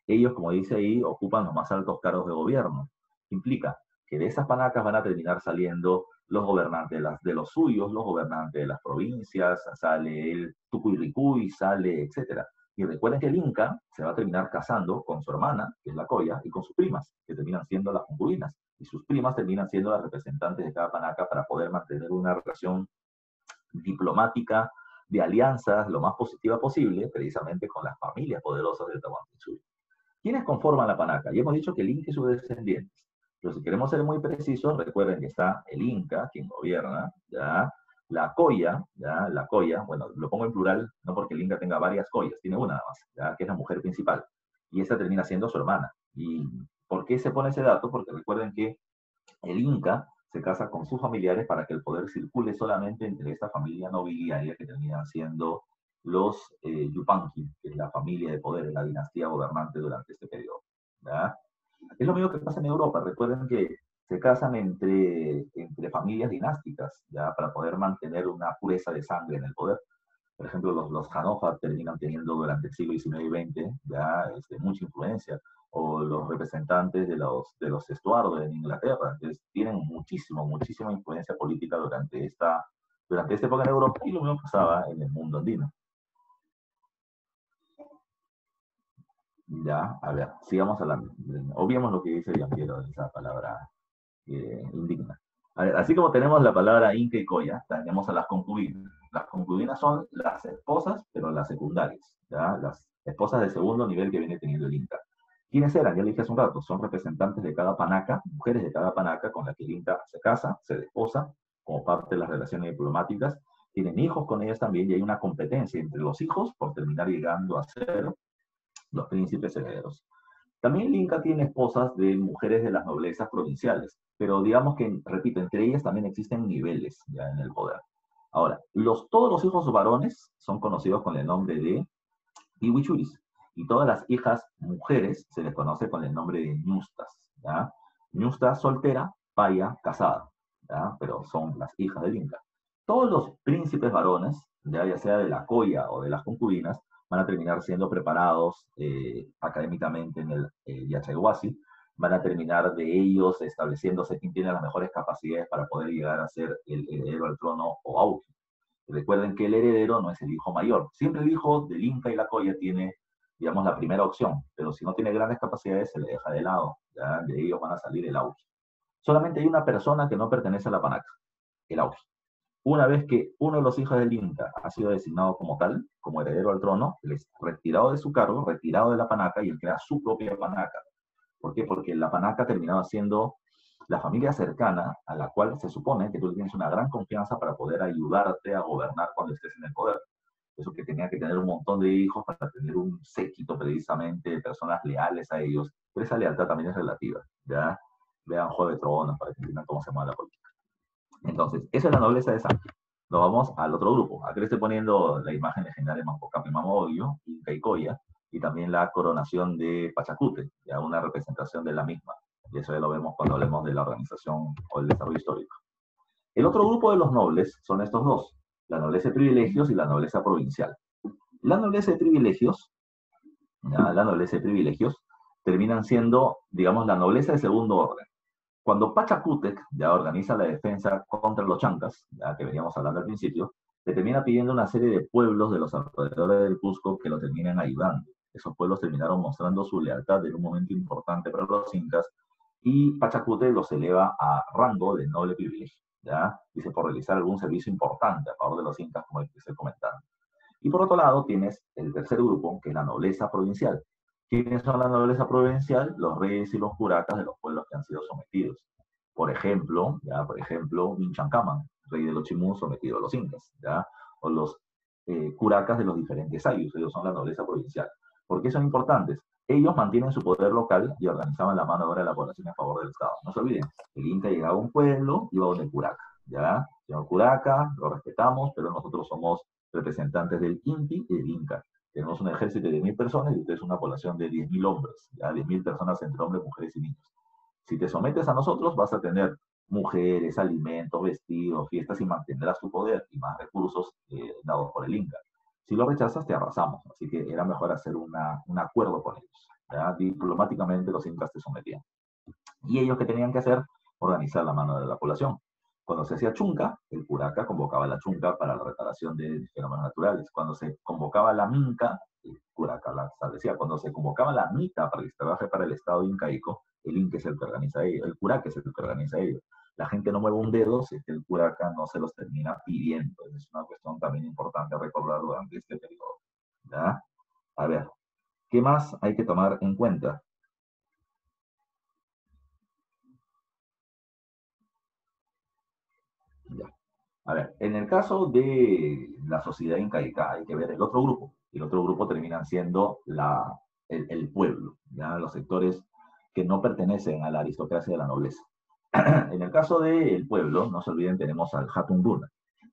Ellos, como dice ahí, ocupan los más altos cargos de gobierno. Implica que de esas panacas van a terminar saliendo los gobernantes de, los suyos, los gobernantes de las provincias, sale el Tucuiricuy, sale, etc. Y recuerden que el Inca se va a terminar casando con su hermana, que es la Coya, y con sus primas, que terminan siendo las concubinas. Y sus primas terminan siendo las representantes de cada panaca para poder mantener una relación diplomática de alianzas lo más positiva posible, precisamente con las familias poderosas del Tahuantinsuyo. ¿Quiénes conforman la panaca? Ya hemos dicho que el Inca y sus descendientes. Pero si queremos ser muy precisos, recuerden que está el Inca, quien gobierna, ¿ya? La coya, ¿ya? La coya, bueno, lo pongo en plural, no porque el Inca tenga varias coyas, tiene una nada ¿ya? Que es la mujer principal. Y esa termina siendo su hermana. ¿Y por qué se pone ese dato? Porque recuerden que el Inca se casa con sus familiares para que el poder circule solamente entre esta familia nobiliaria que terminan siendo los eh, Yupanqui, que es la familia de poder, la dinastía gobernante durante este periodo. Es lo mismo que pasa en Europa. Recuerden que se casan entre, entre familias dinásticas, ¿ya? para poder mantener una pureza de sangre en el poder. Por ejemplo, los, los Hanover terminan teniendo durante el siglo XIX y XX ya este, mucha influencia o los representantes de los, de los Estuardos en Inglaterra. Entonces, tienen muchísimo, muchísima influencia política durante esta, durante esta época en Europa y lo mismo pasaba en el mundo andino. Ya, a ver, sigamos hablando. Obviemos lo que dice Gianpiero, esa palabra eh, indigna. Así como tenemos la palabra inca y coya, tenemos a las concubinas. Las concubinas son las esposas, pero las secundarias, las esposas de segundo nivel que viene teniendo el inca. ¿Quiénes eran? Ya le dije hace un rato, son representantes de cada panaca, mujeres de cada panaca con la que el se casa, se desposa, como parte de las relaciones diplomáticas, tienen hijos con ellas también y hay una competencia entre los hijos por terminar llegando a ser los príncipes herederos. También el Inca tiene esposas de mujeres de las noblezas provinciales, pero digamos que, repito, entre ellas también existen niveles ya en el poder. Ahora, los, todos los hijos varones son conocidos con el nombre de Iwichuris, y todas las hijas mujeres se les conoce con el nombre de ñustas, ¿ya? Ñusta soltera, paya casada, ¿ya? Pero son las hijas del Inca. Todos los príncipes varones, ya, sea de la coya o de las concubinas, van a terminar siendo preparados eh, académicamente en el eh, van a terminar de ellos estableciéndose quién tiene las mejores capacidades para poder llegar a ser el heredero al trono o auge. Recuerden que el heredero no es el hijo mayor. Siempre el hijo del Inca y la Coya tiene digamos, la primera opción, pero si no tiene grandes capacidades se le deja de lado, ¿ya? de ellos van a salir el auge. Solamente hay una persona que no pertenece a la panaca, el auge. Una vez que uno de los hijos del Inca ha sido designado como tal, como heredero al trono, él es retirado de su cargo, retirado de la panaca y él crea su propia panaca. ¿Por qué? Porque la panaca terminaba siendo la familia cercana a la cual se supone que tú tienes una gran confianza para poder ayudarte a gobernar cuando estés en el poder eso que tenía que tener un montón de hijos para tener un séquito precisamente de personas leales a ellos, pero esa lealtad también es relativa, ¿ya? Vean Juego de Tronos para que entiendan cómo se mueve la política. Entonces, esa es la nobleza de sangre. Nos vamos al otro grupo. Le estoy poniendo la imagen legendaria de Mancocapi Mamodio, Inca y Coya, y también la coronación de Pachacute, ya una representación de la misma. Y eso ya lo vemos cuando hablemos de la organización o el desarrollo histórico. El otro grupo de los nobles son estos dos, la nobleza de privilegios y la nobleza provincial. La nobleza de privilegios, la nobleza de privilegios, terminan siendo, digamos, la nobleza de segundo orden. Cuando Pachacútec ya organiza la defensa contra los chancas, ya que veníamos hablando al principio, le termina pidiendo una serie de pueblos de los alrededores del Cusco que lo terminen ayudando. Esos pueblos terminaron mostrando su lealtad en un momento importante para los incas y Pachacútec los eleva a rango de noble privilegio, ¿ya? Dice por realizar algún servicio importante a favor de los incas, como el que estoy comentando. Y por otro lado tienes el tercer grupo, que es la nobleza provincial, ¿Quiénes son la nobleza provincial? Los reyes y los curacas de los pueblos que han sido sometidos. Por ejemplo, ya, por ejemplo, Minchancaman, rey de los Chimú sometido a los incas, ¿ya? O los eh, curacas de los diferentes ayus, ellos son la nobleza provincial. ¿Por qué son importantes? Ellos mantienen su poder local y organizaban la mano de obra de la población a favor del Estado. No se olviden, el Inca llegaba a un pueblo, iba a donde curaca, ¿ya? Señor curaca, lo respetamos, pero nosotros somos representantes del INPI y del Inca. Tenemos un ejército de 10.000 personas y ustedes una población de 10.000 hombres, ya 10.000 personas entre hombres, mujeres y niños. Si te sometes a nosotros, vas a tener mujeres, alimentos, vestidos, fiestas y mantendrás tu poder y más recursos eh, dados por el Inca. Si lo rechazas, te arrasamos. Así que era mejor hacer una, un acuerdo con ellos. Diplomáticamente los incas te sometían. Y ellos que tenían que hacer, organizar la mano de la población. Cuando se hacía chunca, el curaca convocaba la chunca para la reparación de fenómenos naturales. Cuando se convocaba la minca, el curaca la establecía. Cuando se convocaba la mita para que trabaje para el Estado incaico, el inca es el que organiza ello, el curaca es el que organiza ello. La gente no mueve un dedo si es que el curaca no se los termina pidiendo. Es una cuestión también importante recordar durante este periodo. ¿ya? A ver, ¿qué más hay que tomar en cuenta? A ver, en el caso de la sociedad incaica hay que ver el otro grupo. El otro grupo terminan siendo la, el, pueblo, ¿ya? los sectores que no pertenecen a la aristocracia de la nobleza. En el caso del pueblo, no se olviden, tenemos al Hatun Runa.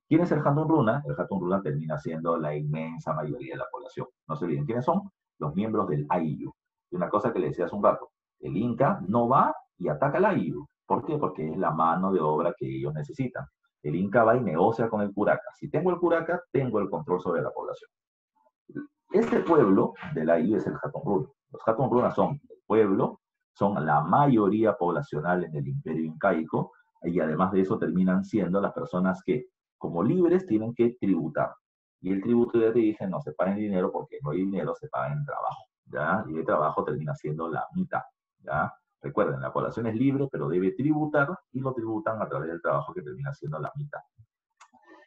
¿Quién es el Hatun Runa? El Hatun Runa termina siendo la inmensa mayoría de la población. No se olviden, ¿quiénes son? Los miembros del Ayllu. Y una cosa que le decía hace un rato, el Inca no va y ataca al Ayllu. ¿Por qué? Porque es la mano de obra que ellos necesitan. El Inca va y negocia con el curaca. Si tengo el curaca, tengo el control sobre la población. Este pueblo de la es el Runa. Los Runa son el pueblo, son la mayoría poblacional en el imperio incaico, y además de eso terminan siendo las personas que, como libres, tienen que tributar. Y el tributo ya te dice, no se paga en dinero porque no hay dinero, se paga en trabajo. ¿ya? Y el trabajo termina siendo la mitad. ¿ya? Recuerden, la población es libre, pero debe tributar y lo tributan a través del trabajo que termina siendo la mitad.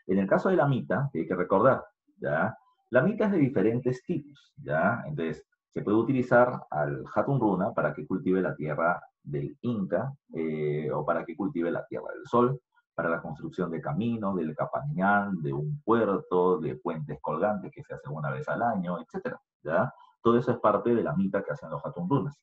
En el caso de la mitad, hay que recordar, ¿ya? La mitad es de diferentes tipos, ¿ya? Entonces, se puede utilizar al Hatun Runa para que cultive la tierra del Inca eh, o para que cultive la tierra del Sol, para la construcción de caminos, del capañán, de un puerto, de puentes colgantes que se hacen una vez al año, etc. ¿ya? Todo eso es parte de la mitad que hacen los Hatun Runas.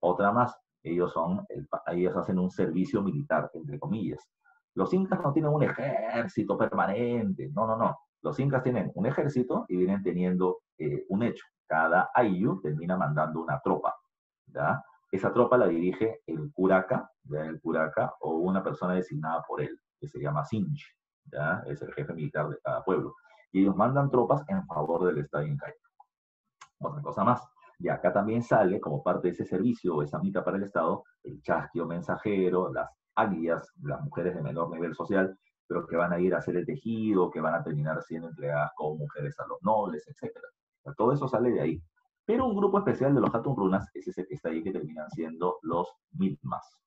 Otra más, ellos, son ellos hacen un servicio militar, entre comillas. Los incas no tienen un ejército permanente, no, no, no. Los incas tienen un ejército y vienen teniendo eh, un hecho. Cada ayu termina mandando una tropa, ¿ya? Esa tropa la dirige el curaca, el curaca o una persona designada por él, que se llama Sinch, ¿ya? Es el jefe militar de cada pueblo. Y ellos mandan tropas en favor del Estado incaico. Otra cosa más, y acá también sale, como parte de ese servicio o esa mitad para el Estado, el chasquio mensajero, las águilas, las mujeres de menor nivel social, pero que van a ir a hacer el tejido, que van a terminar siendo entregadas como mujeres a los nobles, todo eso sale de ahí. Pero un grupo especial de los Hatun Runas es ese que está ahí, que terminan siendo los Mitmas.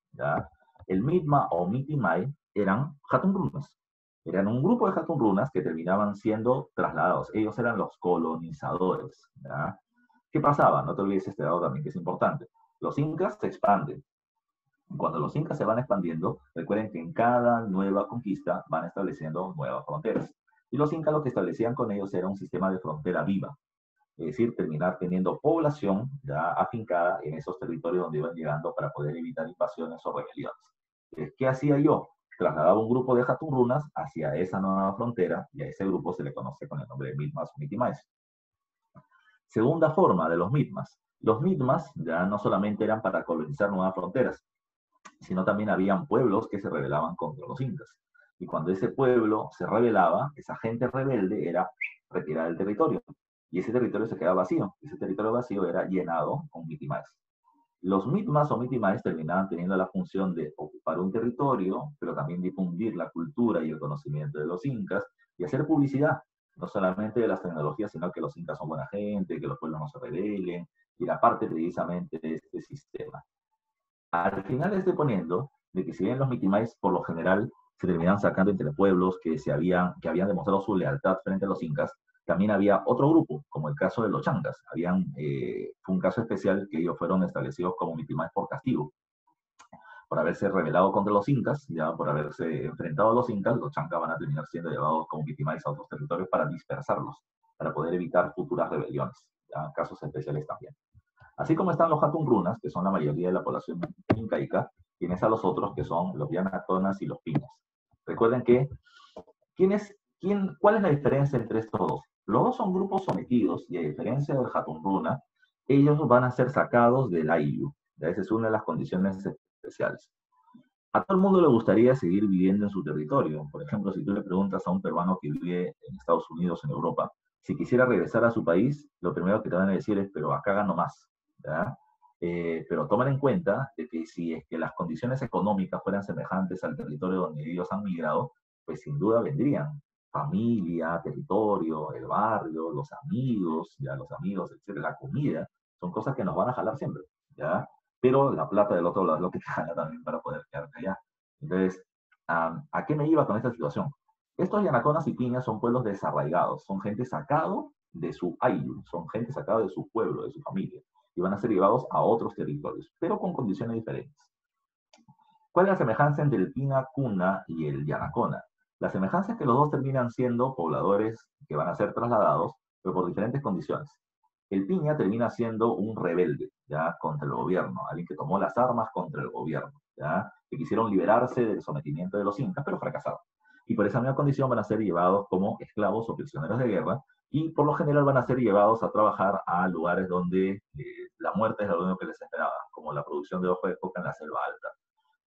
El Mitma o Mitimai eran Hatun Runas. Eran un grupo de Hatun Runas que terminaban siendo trasladados. Ellos eran los colonizadores. ¿ya? ¿Qué pasaba? No te olvides este lado también que es importante. Los incas se expanden. Cuando los incas se van expandiendo, recuerden que en cada nueva conquista van estableciendo nuevas fronteras. Y los incas lo que establecían con ellos era un sistema de frontera viva. Es decir, terminar teniendo población ya afincada en esos territorios donde iban llegando para poder evitar invasiones o rebeliones. ¿Qué hacía yo? Trasladaba un grupo de jatunrunas hacia esa nueva frontera y a ese grupo se le conoce con el nombre de Milmas Mitimais. Segunda forma de los mitmas. Los mitmas ya no solamente eran para colonizar nuevas fronteras, sino también habían pueblos que se rebelaban contra los incas. Y cuando ese pueblo se rebelaba, esa gente rebelde era retirada del territorio. Y ese territorio se quedaba vacío. Ese territorio vacío era llenado con mitimaes. Los mitmas o mitimaes terminaban teniendo la función de ocupar un territorio, pero también difundir la cultura y el conocimiento de los incas y hacer publicidad, no solamente de las tecnologías, sino que los incas son buena gente, que los pueblos no se rebelen, y era parte precisamente de este sistema. Al final estoy poniendo de que si bien los mitimaes por lo general se terminaban sacando entre pueblos que, se habían, que habían demostrado su lealtad frente a los incas, también había otro grupo, como el caso de los changas. Habían, eh, fue un caso especial que ellos fueron establecidos como mitimaes por castigo. Por haberse rebelado contra los incas, ya por haberse enfrentado a los incas, los changas van a terminar siendo llevados como mitimaes a otros territorios para dispersarlos, para poder evitar futuras rebeliones. Ya, casos especiales también. Así como están los Hatun que son la mayoría de la población incaica, tienes a los otros que son los Yanaconas y los Piñas. Recuerden que, ¿quién es, quién, ¿cuál es la diferencia entre estos dos? Los dos son grupos sometidos y a diferencia del Hatun Runa, ellos van a ser sacados del Ayu. Esa es una de las condiciones especiales. A todo el mundo le gustaría seguir viviendo en su territorio. Por ejemplo, si tú le preguntas a un peruano que vive en Estados Unidos, en Europa, si quisiera regresar a su país, lo primero que te van a decir es, pero acá gano más. Eh, pero tomen en cuenta que si es que las condiciones económicas fueran semejantes al territorio donde ellos han migrado, pues sin duda vendrían familia, territorio, el barrio, los amigos, ya los amigos, etcétera, la comida, son cosas que nos van a jalar siempre, ¿ya? Pero la plata del otro lado es lo que te <laughs> jala también para poder quedarte allá. Entonces, ¿a qué me iba con esta situación? Estos yanaconas y piñas son pueblos desarraigados, son gente sacado de su ayu, son gente sacada de su pueblo, de su familia y van a ser llevados a otros territorios, pero con condiciones diferentes. ¿Cuál es la semejanza entre el Pina Cuna y el Yanacona? La semejanza es que los dos terminan siendo pobladores que van a ser trasladados, pero por diferentes condiciones. El Piña termina siendo un rebelde, ¿ya? Contra el gobierno, alguien que tomó las armas contra el gobierno, ¿ya? Que quisieron liberarse del sometimiento de los incas, pero fracasaron. Y por esa misma condición van a ser llevados como esclavos o prisioneros de guerra y por lo general van a ser llevados a trabajar a lugares donde eh, la muerte es lo único que les esperaba, como la producción de hoja de coca en la selva alta,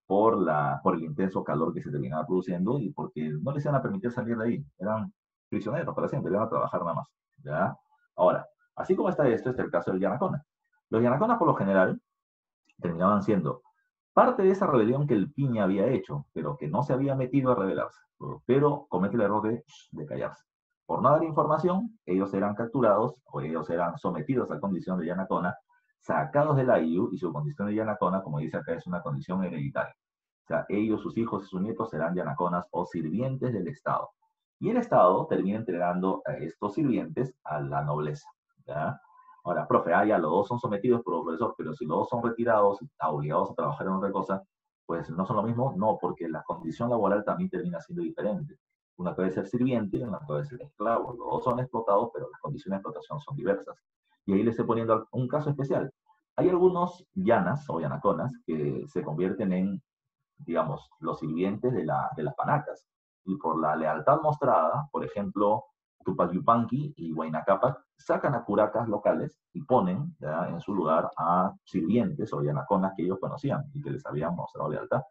por, la, por el intenso calor que se terminaba produciendo y porque no les iban a permitir salir de ahí, eran prisioneros para siempre, iban a trabajar nada más. ¿ya? Ahora, así como está esto, este es el caso del Yanacona. Los Yanaconas por lo general terminaban siendo parte de esa rebelión que el Piña había hecho, pero que no se había metido a rebelarse, pero comete el error de, de callarse. Por no dar información, ellos eran capturados o ellos eran sometidos a condición de Yanacona, sacados de la IU y su condición de Yanacona, como dice acá, es una condición hereditaria. O sea, ellos, sus hijos y sus nietos serán Yanaconas o sirvientes del Estado. Y el Estado termina entregando a estos sirvientes a la nobleza. ¿ya? Ahora, profe, ah, ya los dos son sometidos por profesor, pero si los dos son retirados, obligados a trabajar en otra cosa, pues no son lo mismo, no, porque la condición laboral también termina siendo diferente. Una puede ser sirviente una puede ser esclavo. Los dos son explotados, pero las condiciones de explotación son diversas. Y ahí le estoy poniendo un caso especial. Hay algunos llanas o yanaconas que se convierten en, digamos, los sirvientes de, la, de las panacas. Y por la lealtad mostrada, por ejemplo, Tupac Yupanqui y Huayna sacan a curacas locales y ponen en su lugar a sirvientes o yanaconas que ellos conocían y que les habían mostrado lealtad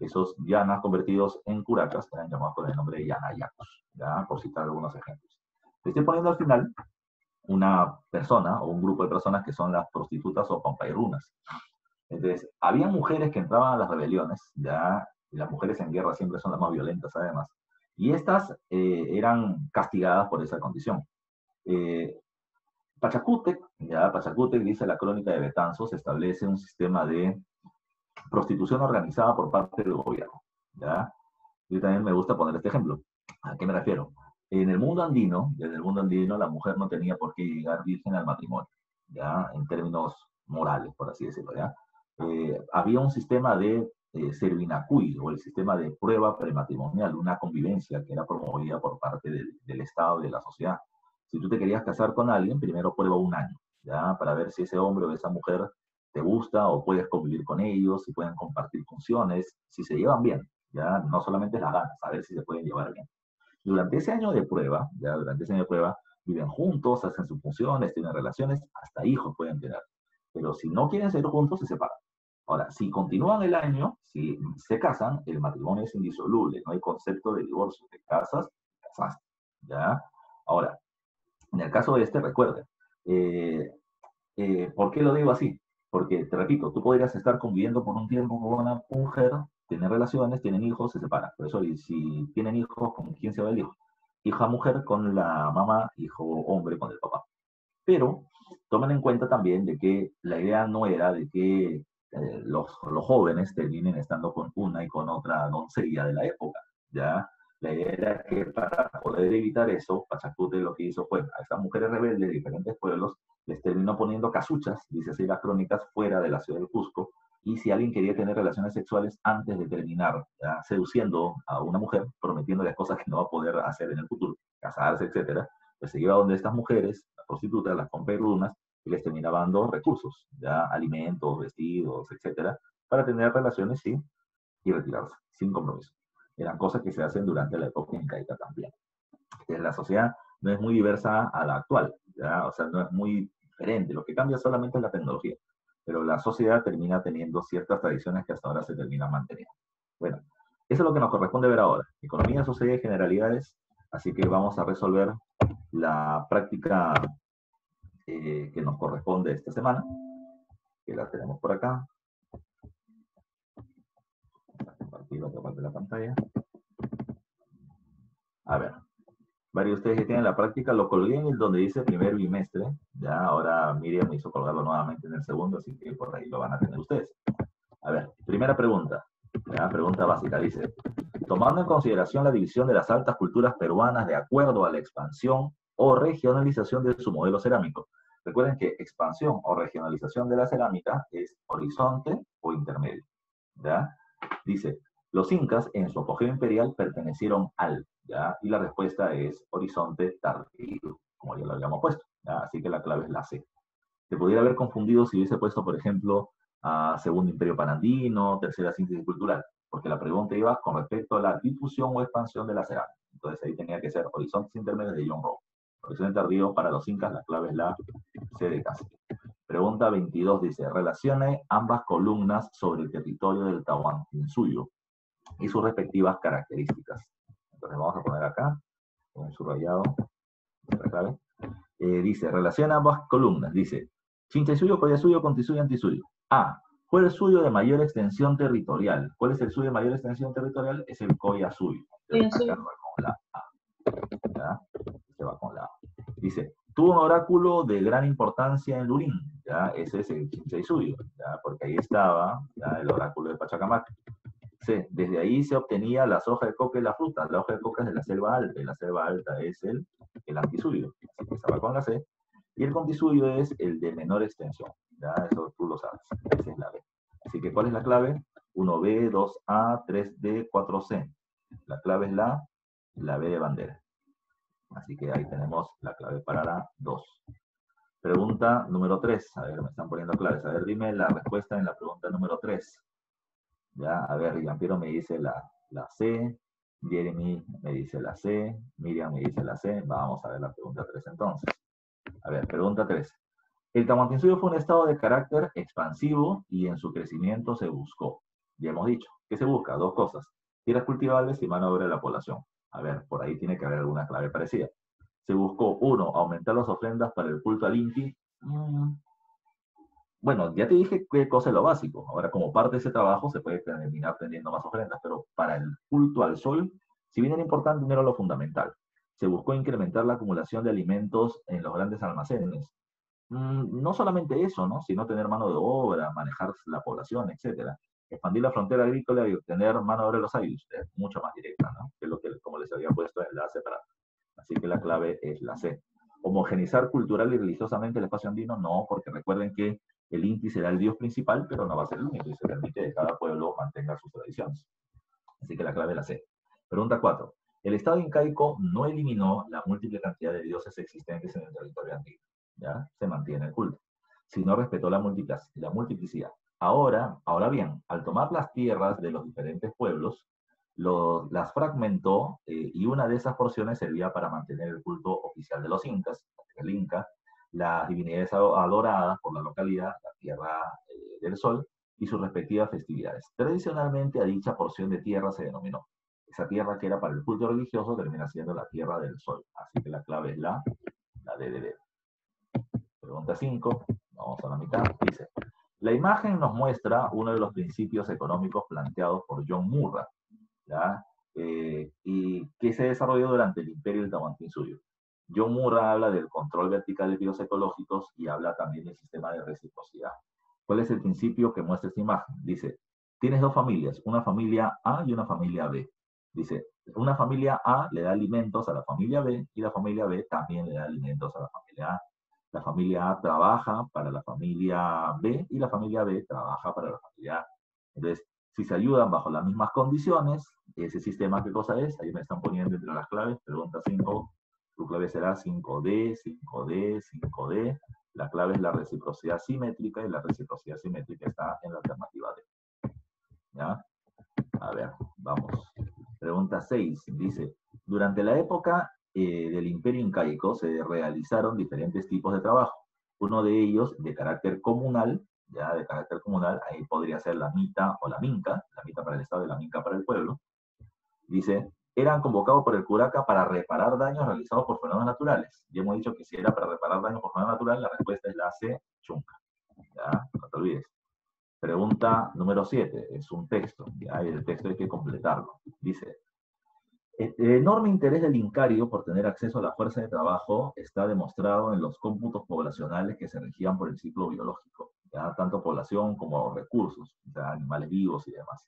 esos llanas convertidos en curacas eran llamados con el nombre de yanayacos, ¿ya? por citar algunos ejemplos. Estoy poniendo al final una persona o un grupo de personas que son las prostitutas o pampairunas. Entonces, había mujeres que entraban a las rebeliones, ya, las mujeres en guerra siempre son las más violentas además, y estas eh, eran castigadas por esa condición. Eh, Pachacútec, ya Pachacútec dice la crónica de Betanzos, establece un sistema de prostitución organizada por parte del gobierno. ¿ya? Yo también me gusta poner este ejemplo. ¿A qué me refiero? En el mundo andino, desde el mundo andino, la mujer no tenía por qué llegar virgen al matrimonio, ¿ya? En términos morales, por así decirlo, ¿ya? Eh, había un sistema de eh, servinacuy, o el sistema de prueba prematrimonial, una convivencia que era promovida por parte del, del Estado y de la sociedad. Si tú te querías casar con alguien, primero prueba un año, ¿ya? Para ver si ese hombre o esa mujer te gusta o puedes convivir con ellos, si pueden compartir funciones, si se llevan bien, ya no solamente las ganas, a ver si se pueden llevar bien. Durante ese año de prueba, ya durante ese año de prueba, viven juntos, hacen sus funciones, tienen relaciones, hasta hijos pueden tener. Pero si no quieren ser juntos, se separan. Ahora, si continúan el año, si se casan, el matrimonio es indisoluble, no hay concepto de divorcio, te casas, casas, ¿ya? Ahora, en el caso de este, recuerden, eh, eh, ¿por qué lo digo así? Porque, te repito, tú podrías estar conviviendo por un tiempo con una mujer, tienen relaciones, tienen hijos, se separan. Por eso, si tienen hijos, ¿con quién se va el hijo? Hija mujer con la mamá, hijo hombre con el papá. Pero tomen en cuenta también de que la idea no era de que eh, los, los, jóvenes terminen estando con una y con otra doncella de la época, ¿ya? La idea era que para poder evitar eso, Pachacute lo que hizo fue a estas mujeres rebeldes de diferentes pueblos les terminó poniendo casuchas, dice así las crónicas, fuera de la ciudad de Cusco, y si alguien quería tener relaciones sexuales antes de terminar, seduciendo a una mujer, prometiéndole cosas que no va a poder hacer en el futuro, casarse, etcétera, pues se iba donde estas mujeres, las prostitutas, las comprunas, y les terminaba dando recursos, ya alimentos, vestidos, etcétera, para tener relaciones sí, y retirarse, sin compromiso. Eran cosas que se hacen durante la época incaica también. La sociedad no es muy diversa a la actual, ¿ya? o sea, no es muy diferente, lo que cambia solamente es la tecnología, pero la sociedad termina teniendo ciertas tradiciones que hasta ahora se terminan manteniendo. Bueno, eso es lo que nos corresponde ver ahora. Economía, sociedad y generalidades, así que vamos a resolver la práctica eh, que nos corresponde esta semana, que la tenemos por acá. Compartir otra parte de la pantalla. A ver, varios de ustedes que tienen la práctica, lo colgué en el donde dice primer bimestre, ya ahora Miriam me hizo colgarlo nuevamente en el segundo, así que por ahí lo van a tener ustedes. A ver, primera pregunta, pregunta básica dice, tomando en consideración la división de las altas culturas peruanas de acuerdo a la expansión o regionalización de su modelo cerámico. Recuerden que expansión o regionalización de la cerámica es horizonte o intermedio. ¿ya? Dice, los incas en su apogeo imperial pertenecieron al, ¿ya? Y la respuesta es horizonte tardío, como ya lo habíamos puesto, ¿ya? Así que la clave es la C. Se podría haber confundido si hubiese puesto, por ejemplo, a Segundo Imperio Panandino, Tercera Síntesis Cultural, porque la pregunta iba con respecto a la difusión o expansión de la cerámica. Entonces ahí tenía que ser horizontes intermedios de John Rowe. Horizonte tardío para los incas, la clave es la C de casa. Pregunta 22 dice, relacione ambas columnas sobre el territorio del Tahuantinsuyo y sus respectivas características. Entonces vamos a poner acá, con subrayado, la clave. Eh, dice, relaciona ambas columnas. Dice, Chinchaysuyo, Collasuyo, Contisuyo, Antisuyo. A. ¿Cuál es el suyo de mayor extensión territorial? ¿Cuál es el suyo de mayor extensión territorial? Es el Collasuyo. Collasuyo. Con la A. ¿Ya? Se va con la A. Dice, tuvo un oráculo de gran importancia en Lurín, ¿ya? Ese es el Chinchaysuyo, ¿ya? Porque ahí estaba ¿ya? el oráculo de Pachacamac. Desde ahí se obtenía las hojas de coca y la fruta. La hoja de coca es de la selva alta, y la selva alta es el, el antisuyo. Así que se va con la C. Y el contisuyo es el de menor extensión. Ya, eso tú lo sabes. Esa es la B. Así que, ¿cuál es la clave? 1B, 2A, 3D, 4C. La clave es la, la B de bandera. Así que ahí tenemos la clave para la 2. Pregunta número 3. A ver, me están poniendo claves. A ver, dime la respuesta en la pregunta número 3. Ya, a ver, Piero me dice la, la C, Jeremy me dice la C, Miriam me dice la C. Vamos a ver la pregunta 3 entonces. A ver, pregunta 3. El Tahuantinsuyo fue un estado de carácter expansivo y en su crecimiento se buscó. Ya hemos dicho, ¿qué se busca? Dos cosas. Tierras cultivables y mano de obra de la población. A ver, por ahí tiene que haber alguna clave parecida. Se buscó, uno, aumentar las ofrendas para el culto al Inti. Mm, bueno, ya te dije qué cosa es lo básico. Ahora, como parte de ese trabajo, se puede terminar teniendo más ofrendas, pero para el culto al sol, si bien era importante, no era lo fundamental. Se buscó incrementar la acumulación de alimentos en los grandes almacenes. Mm, no solamente eso, ¿no? sino tener mano de obra, manejar la población, etc. Expandir la frontera agrícola y obtener mano de obra de los ayus, mucho más directa, ¿no? que lo que, como les había puesto en la separada. Así que la clave es la C. Homogenizar cultural y religiosamente el espacio andino, no, porque recuerden que el Inti será el dios principal, pero no va a ser el único y se permite que cada pueblo mantenga sus tradiciones. Así que la clave la C. Pregunta 4. El Estado incaico no eliminó la múltiple cantidad de dioses existentes en el territorio antiguo. ¿ya? Se mantiene el culto. Sino respetó la, la multiplicidad. Ahora, ahora bien, al tomar las tierras de los diferentes pueblos, las fragmentó eh, y una de esas porciones servía para mantener el culto oficial de los incas, el inca, las divinidades adoradas por la localidad, la Tierra eh, del Sol, y sus respectivas festividades. Tradicionalmente a dicha porción de tierra se denominó. Esa tierra que era para el culto religioso termina siendo la Tierra del Sol. Así que la clave es la, la D Pregunta 5, vamos a la mitad, dice, la imagen nos muestra uno de los principios económicos planteados por John Murray, ¿ya? Eh, y que se desarrolló durante el imperio del Tahuantinsuyo. John Murray habla del control vertical de bioecológicos ecológicos y habla también del sistema de reciprocidad. ¿Cuál es el principio que muestra esta imagen? Dice, tienes dos familias, una familia A y una familia B. Dice, una familia A le da alimentos a la familia B y la familia B también le da alimentos a la familia A. La familia A trabaja para la familia B y la familia B trabaja para la familia A. Entonces, si se ayudan bajo las mismas condiciones, ese sistema, ¿qué cosa es? Ahí me están poniendo entre las claves, pregunta 5, tu clave será 5D, 5D, 5D. La clave es la reciprocidad simétrica y la reciprocidad simétrica está en la alternativa D. ¿Ya? A ver, vamos. Pregunta 6, dice, durante la época eh, del imperio incaico se realizaron diferentes tipos de trabajo. Uno de ellos de carácter comunal, ya de carácter comunal, ahí podría ser la mita o la minca, la mita para el Estado y la minca para el pueblo. Dice, eran convocados por el curaca para reparar daños realizados por fenómenos naturales. Ya hemos dicho que si era para reparar daños por fenómenos naturales, la respuesta es la C, chunca. ¿Ya? No te olvides. Pregunta número 7, es un texto, ¿ya? y el texto hay que completarlo. Dice, el enorme interés del Incario por tener acceso a la fuerza de trabajo está demostrado en los cómputos poblacionales que se regían por el ciclo biológico, ya tanto población como recursos, animales vivos y demás.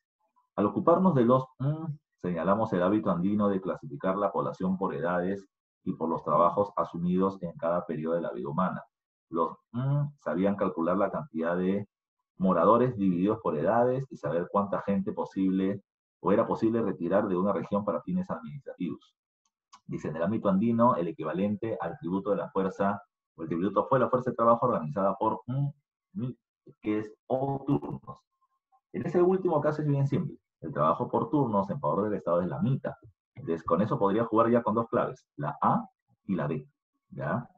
Al ocuparnos de los mm, señalamos el hábito andino de clasificar la población por edades y por los trabajos asumidos en cada periodo de la vida humana. Los mm, sabían calcular la cantidad de moradores divididos por edades y saber cuánta gente posible o era posible retirar de una región para fines administrativos. Dice, en el ámbito andino, el equivalente al tributo de la fuerza, o el tributo fue la fuerza de trabajo organizada por, que es o turnos. En ese último caso es bien simple. El trabajo por turnos en favor del Estado es la mitad. Entonces, con eso podría jugar ya con dos claves, la A y la B. ¿Ya?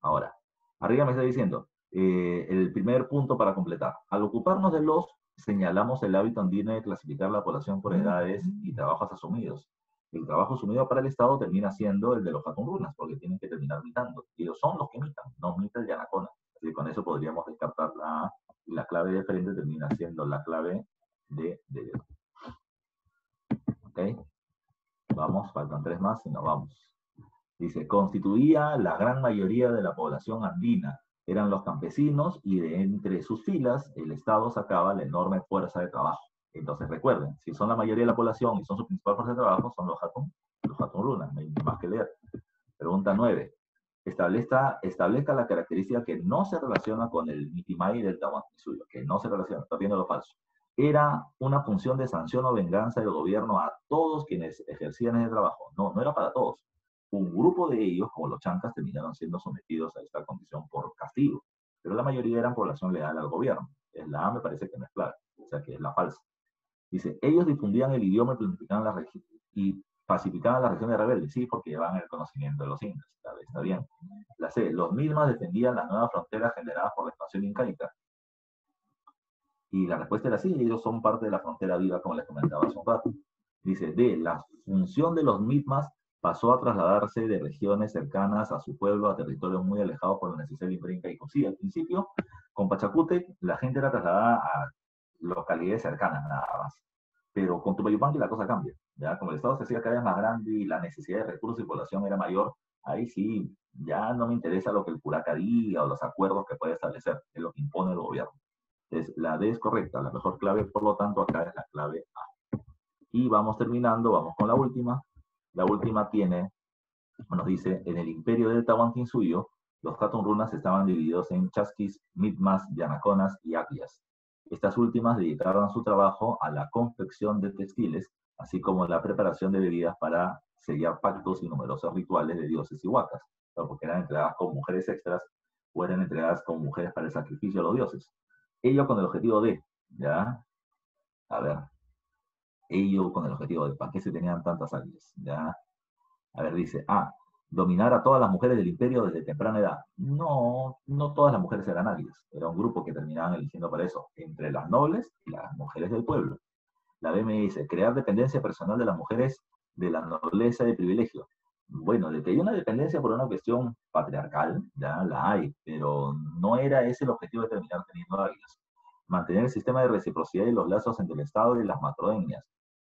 Ahora, arriba me está diciendo, eh, el primer punto para completar. Al ocuparnos de los señalamos el hábito andino de clasificar la población por edades y trabajos asumidos. El trabajo asumido para el Estado termina siendo el de los runas, porque tienen que terminar mitando. Y ellos son los que mitan, no mita el yanacona. Así que con eso podríamos descartar la A y la clave de frente termina siendo la clave de dedo. Vamos, faltan tres más y nos vamos. Dice, constituía la gran mayoría de la población andina, eran los campesinos y de entre sus filas el Estado sacaba la enorme fuerza de trabajo. Entonces recuerden, si son la mayoría de la población y son su principal fuerza de trabajo, son los Hatun, los Hatun Luna, no hay más que leer. Pregunta 9. Establezca, establezca la característica que no se relaciona con el Mitimai del suyo, que no se relaciona, está viendo lo falso. Era una función de sanción o venganza del gobierno a todos quienes ejercían ese trabajo. No, no era para todos un grupo de ellos, como los chancas, terminaron siendo sometidos a esta condición por castigo, pero la mayoría eran población leal al gobierno. Es la A me parece que no es clara, o sea que es la falsa. Dice, ellos difundían el idioma y planificaban la y pacificaban la región de rebeldes, sí, porque llevaban el conocimiento de los incas, está bien. La C, los mismos defendían las nuevas fronteras generadas por la expansión incaica. Y la respuesta era sí, ellos son parte de la frontera viva, como les comentaba hace un rato. Dice, D, la función de los mismas pasó a trasladarse de regiones cercanas a su pueblo a territorios muy alejados por la necesidad de Imperio y Sí, al principio, con Pachacútec, la gente era trasladada a localidades cercanas nada más. Pero con Tupayupanqui la cosa cambia. ¿ya? Como el Estado se hacía cada vez más grande y la necesidad de recursos y población era mayor, ahí sí, ya no me interesa lo que el curaca diga o los acuerdos que puede establecer, es lo que impone el gobierno. Entonces, la D es correcta, la mejor clave, por lo tanto, acá es la clave A. Y vamos terminando, vamos con la última. La última tiene, nos dice, en el imperio del Tahuantinsuyo, los Hatun runas estaban divididos en chasquis, mitmas, yanaconas y aquias. Estas últimas dedicaron su trabajo a la confección de textiles, así como la preparación de bebidas para sellar pactos y numerosos rituales de dioses y huacas, porque eran entregadas con mujeres extras o eran entregadas con mujeres para el sacrificio a los dioses. Ello con el objetivo de, ¿ya? A ver, ello con el objetivo de para qué se tenían tantas águilas. ¿ya? A ver, dice, ah, dominar a todas las mujeres del imperio desde temprana edad. No, no todas las mujeres eran águilas. Era un grupo que terminaban eligiendo para eso, entre las nobles y las mujeres del pueblo. La BM dice, crear dependencia personal de las mujeres de la nobleza y privilegio. Bueno, de que hay una dependencia por una cuestión patriarcal, ya la hay, pero no era ese el objetivo de terminar teniendo águilas. Mantener el sistema de reciprocidad y los lazos entre el Estado y las matroenias.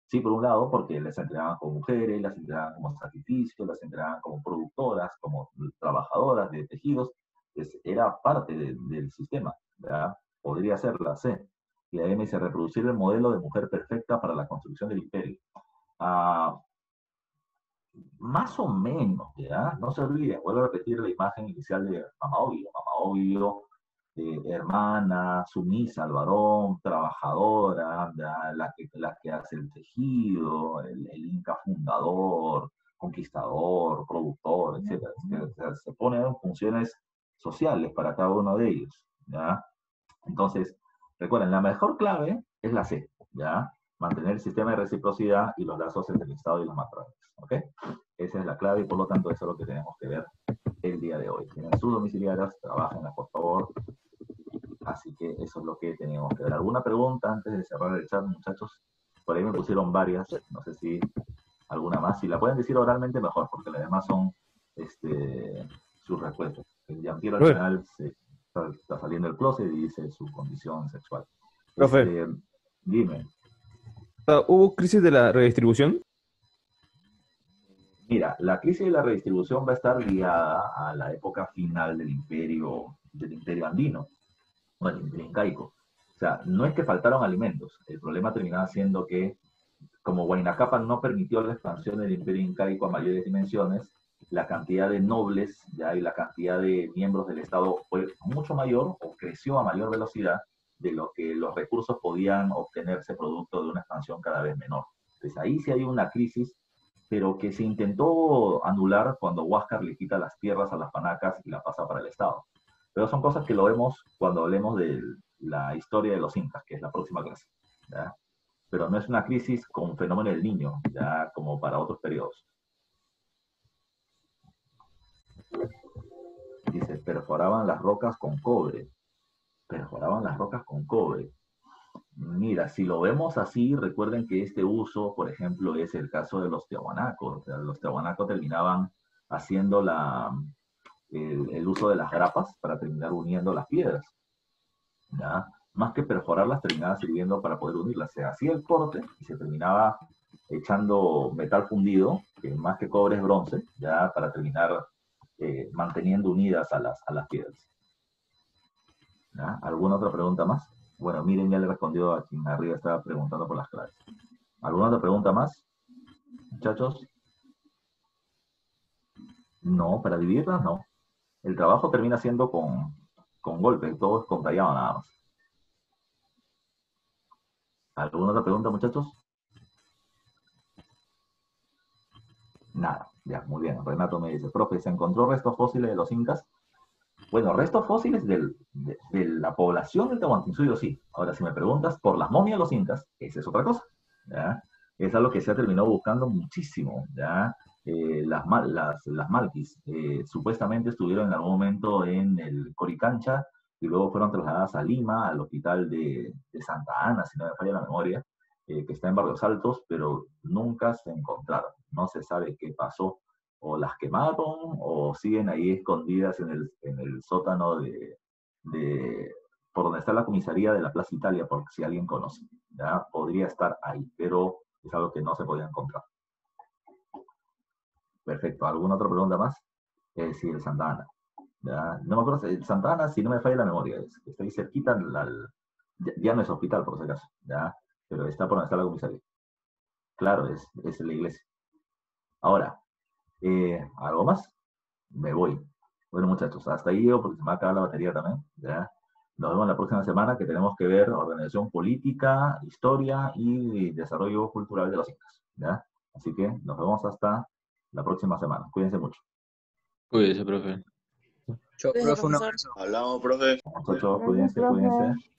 Sí, por un lado, porque las entregaban como mujeres, las entregaban como sacrificios, las entregaban como productoras, como trabajadoras de tejidos, pues era parte del sistema, ¿verdad? Podría ser la C. Y la M dice reproducir el modelo de mujer perfecta para la construcción del imperio. Ah, más o menos, ¿ya? No se olvide, vuelvo a repetir la imagen inicial de Mama Obvio. Mama Obvio, eh, hermana, sumisa al varón, trabajadora, la que, la que hace el tejido, el, inca fundador, conquistador, productor, etc. Se, ponen en funciones sociales para cada uno de ellos, ¿ya? Entonces, recuerden, la mejor clave es la C, ¿ya? Mantener el sistema de reciprocidad y los lazos entre el Estado y los matrones. ¿Ok? Esa es la clave y por lo tanto eso es lo que tenemos que ver el día de hoy. Tienen sus domiciliarias, trabajenla por favor. Así que eso es lo que tenemos que ver. ¿Alguna pregunta antes de cerrar el chat, muchachos? Por ahí me pusieron varias, no sé si alguna más. Si la pueden decir oralmente, mejor, porque las demás son este, sus respuestas. El Jean-Pierre al final se, está, saliendo del closet y dice su condición sexual. Profe. Este, dime. ¿Hubo crisis de la redistribución? Mira, la crisis de la redistribución va a estar ligada a la época final del imperio, del imperio andino, o del imperio incaico. O sea, no es que faltaron alimentos, el problema terminaba siendo que, como Huayna no permitió la expansión del imperio incaico a mayores dimensiones, la cantidad de nobles ya y la cantidad de miembros del Estado fue mucho mayor o creció a mayor velocidad de lo que los recursos podían obtenerse producto de una expansión cada vez menor. Entonces ahí sí hay una crisis, pero que se intentó anular cuando Huáscar le quita las tierras a las panacas y la pasa para el Estado. Pero son cosas que lo vemos cuando hablemos de la historia de los incas, que es la próxima clase. Pero no es una crisis con fenómeno del niño, ya como para otros periodos. Dice, perforaban las rocas con cobre perforaban las rocas con cobre. Mira, si lo vemos así, recuerden que este uso, por ejemplo, es el caso de los tehuanacos. los tehuanacos terminaban haciendo el, uso de las grapas para terminar uniendo las piedras. ¿ya? Más que perforarlas, terminaba sirviendo para poder unirlas. Se hacía el corte y se terminaba echando metal fundido, que más que cobre es bronce, ya para terminar eh, manteniendo unidas a las, a las piedras. ¿Alguna otra pregunta más? Bueno, miren, ya le respondió a quien arriba estaba preguntando por las claves. ¿Alguna otra pregunta más? Muchachos. No, para dividirlas no. El trabajo termina siendo con, con golpes, todo es con callado nada más. ¿Alguna otra pregunta, muchachos? Nada, ya, muy bien. Renato me dice, profe, ¿se encontró restos fósiles de los incas? Bueno, restos fósiles de, la población del Tahuantinsuyo, sí. Ahora, si me preguntas por las momias de los incas, esa es otra cosa. Es algo que se ha terminado buscando muchísimo. Eh, las, las, las malquis eh, supuestamente estuvieron en algún momento en el Coricancha y luego fueron trasladadas a Lima, al hospital de, Santa Ana, si no me falla la memoria, eh, que está en Barrios Altos, pero nunca se encontraron. No se sabe qué pasó o las quemaron o siguen ahí escondidas en el, en el sótano de, de, por donde está la comisaría de la Plaza Italia, porque si alguien conoce, ¿ya? podría estar ahí, pero es algo que no se podía encontrar. Perfecto, ¿alguna otra pregunta más? Eh, sí, el Santa Ana. ¿ya? No me acuerdo, el Santa Ana, si no me falla la memoria, es, está ahí cerquita, ya, no es hospital por si acaso, ¿ya? pero está por donde está la comisaría. Claro, es, es la iglesia. Ahora, eh, ¿Algo más? Me voy. Bueno, muchachos, hasta ahí llego porque se me va a acabar la batería también. ¿ya? Nos vemos la próxima semana que tenemos que ver organización política, historia y desarrollo cultural de los incas. ¿ya? Así que nos vemos hasta la próxima semana. Cuídense mucho. Cuídense, profe. Chau, profe, un abrazo. Hablamos, profe. Muchachos, cuídense, cuídense.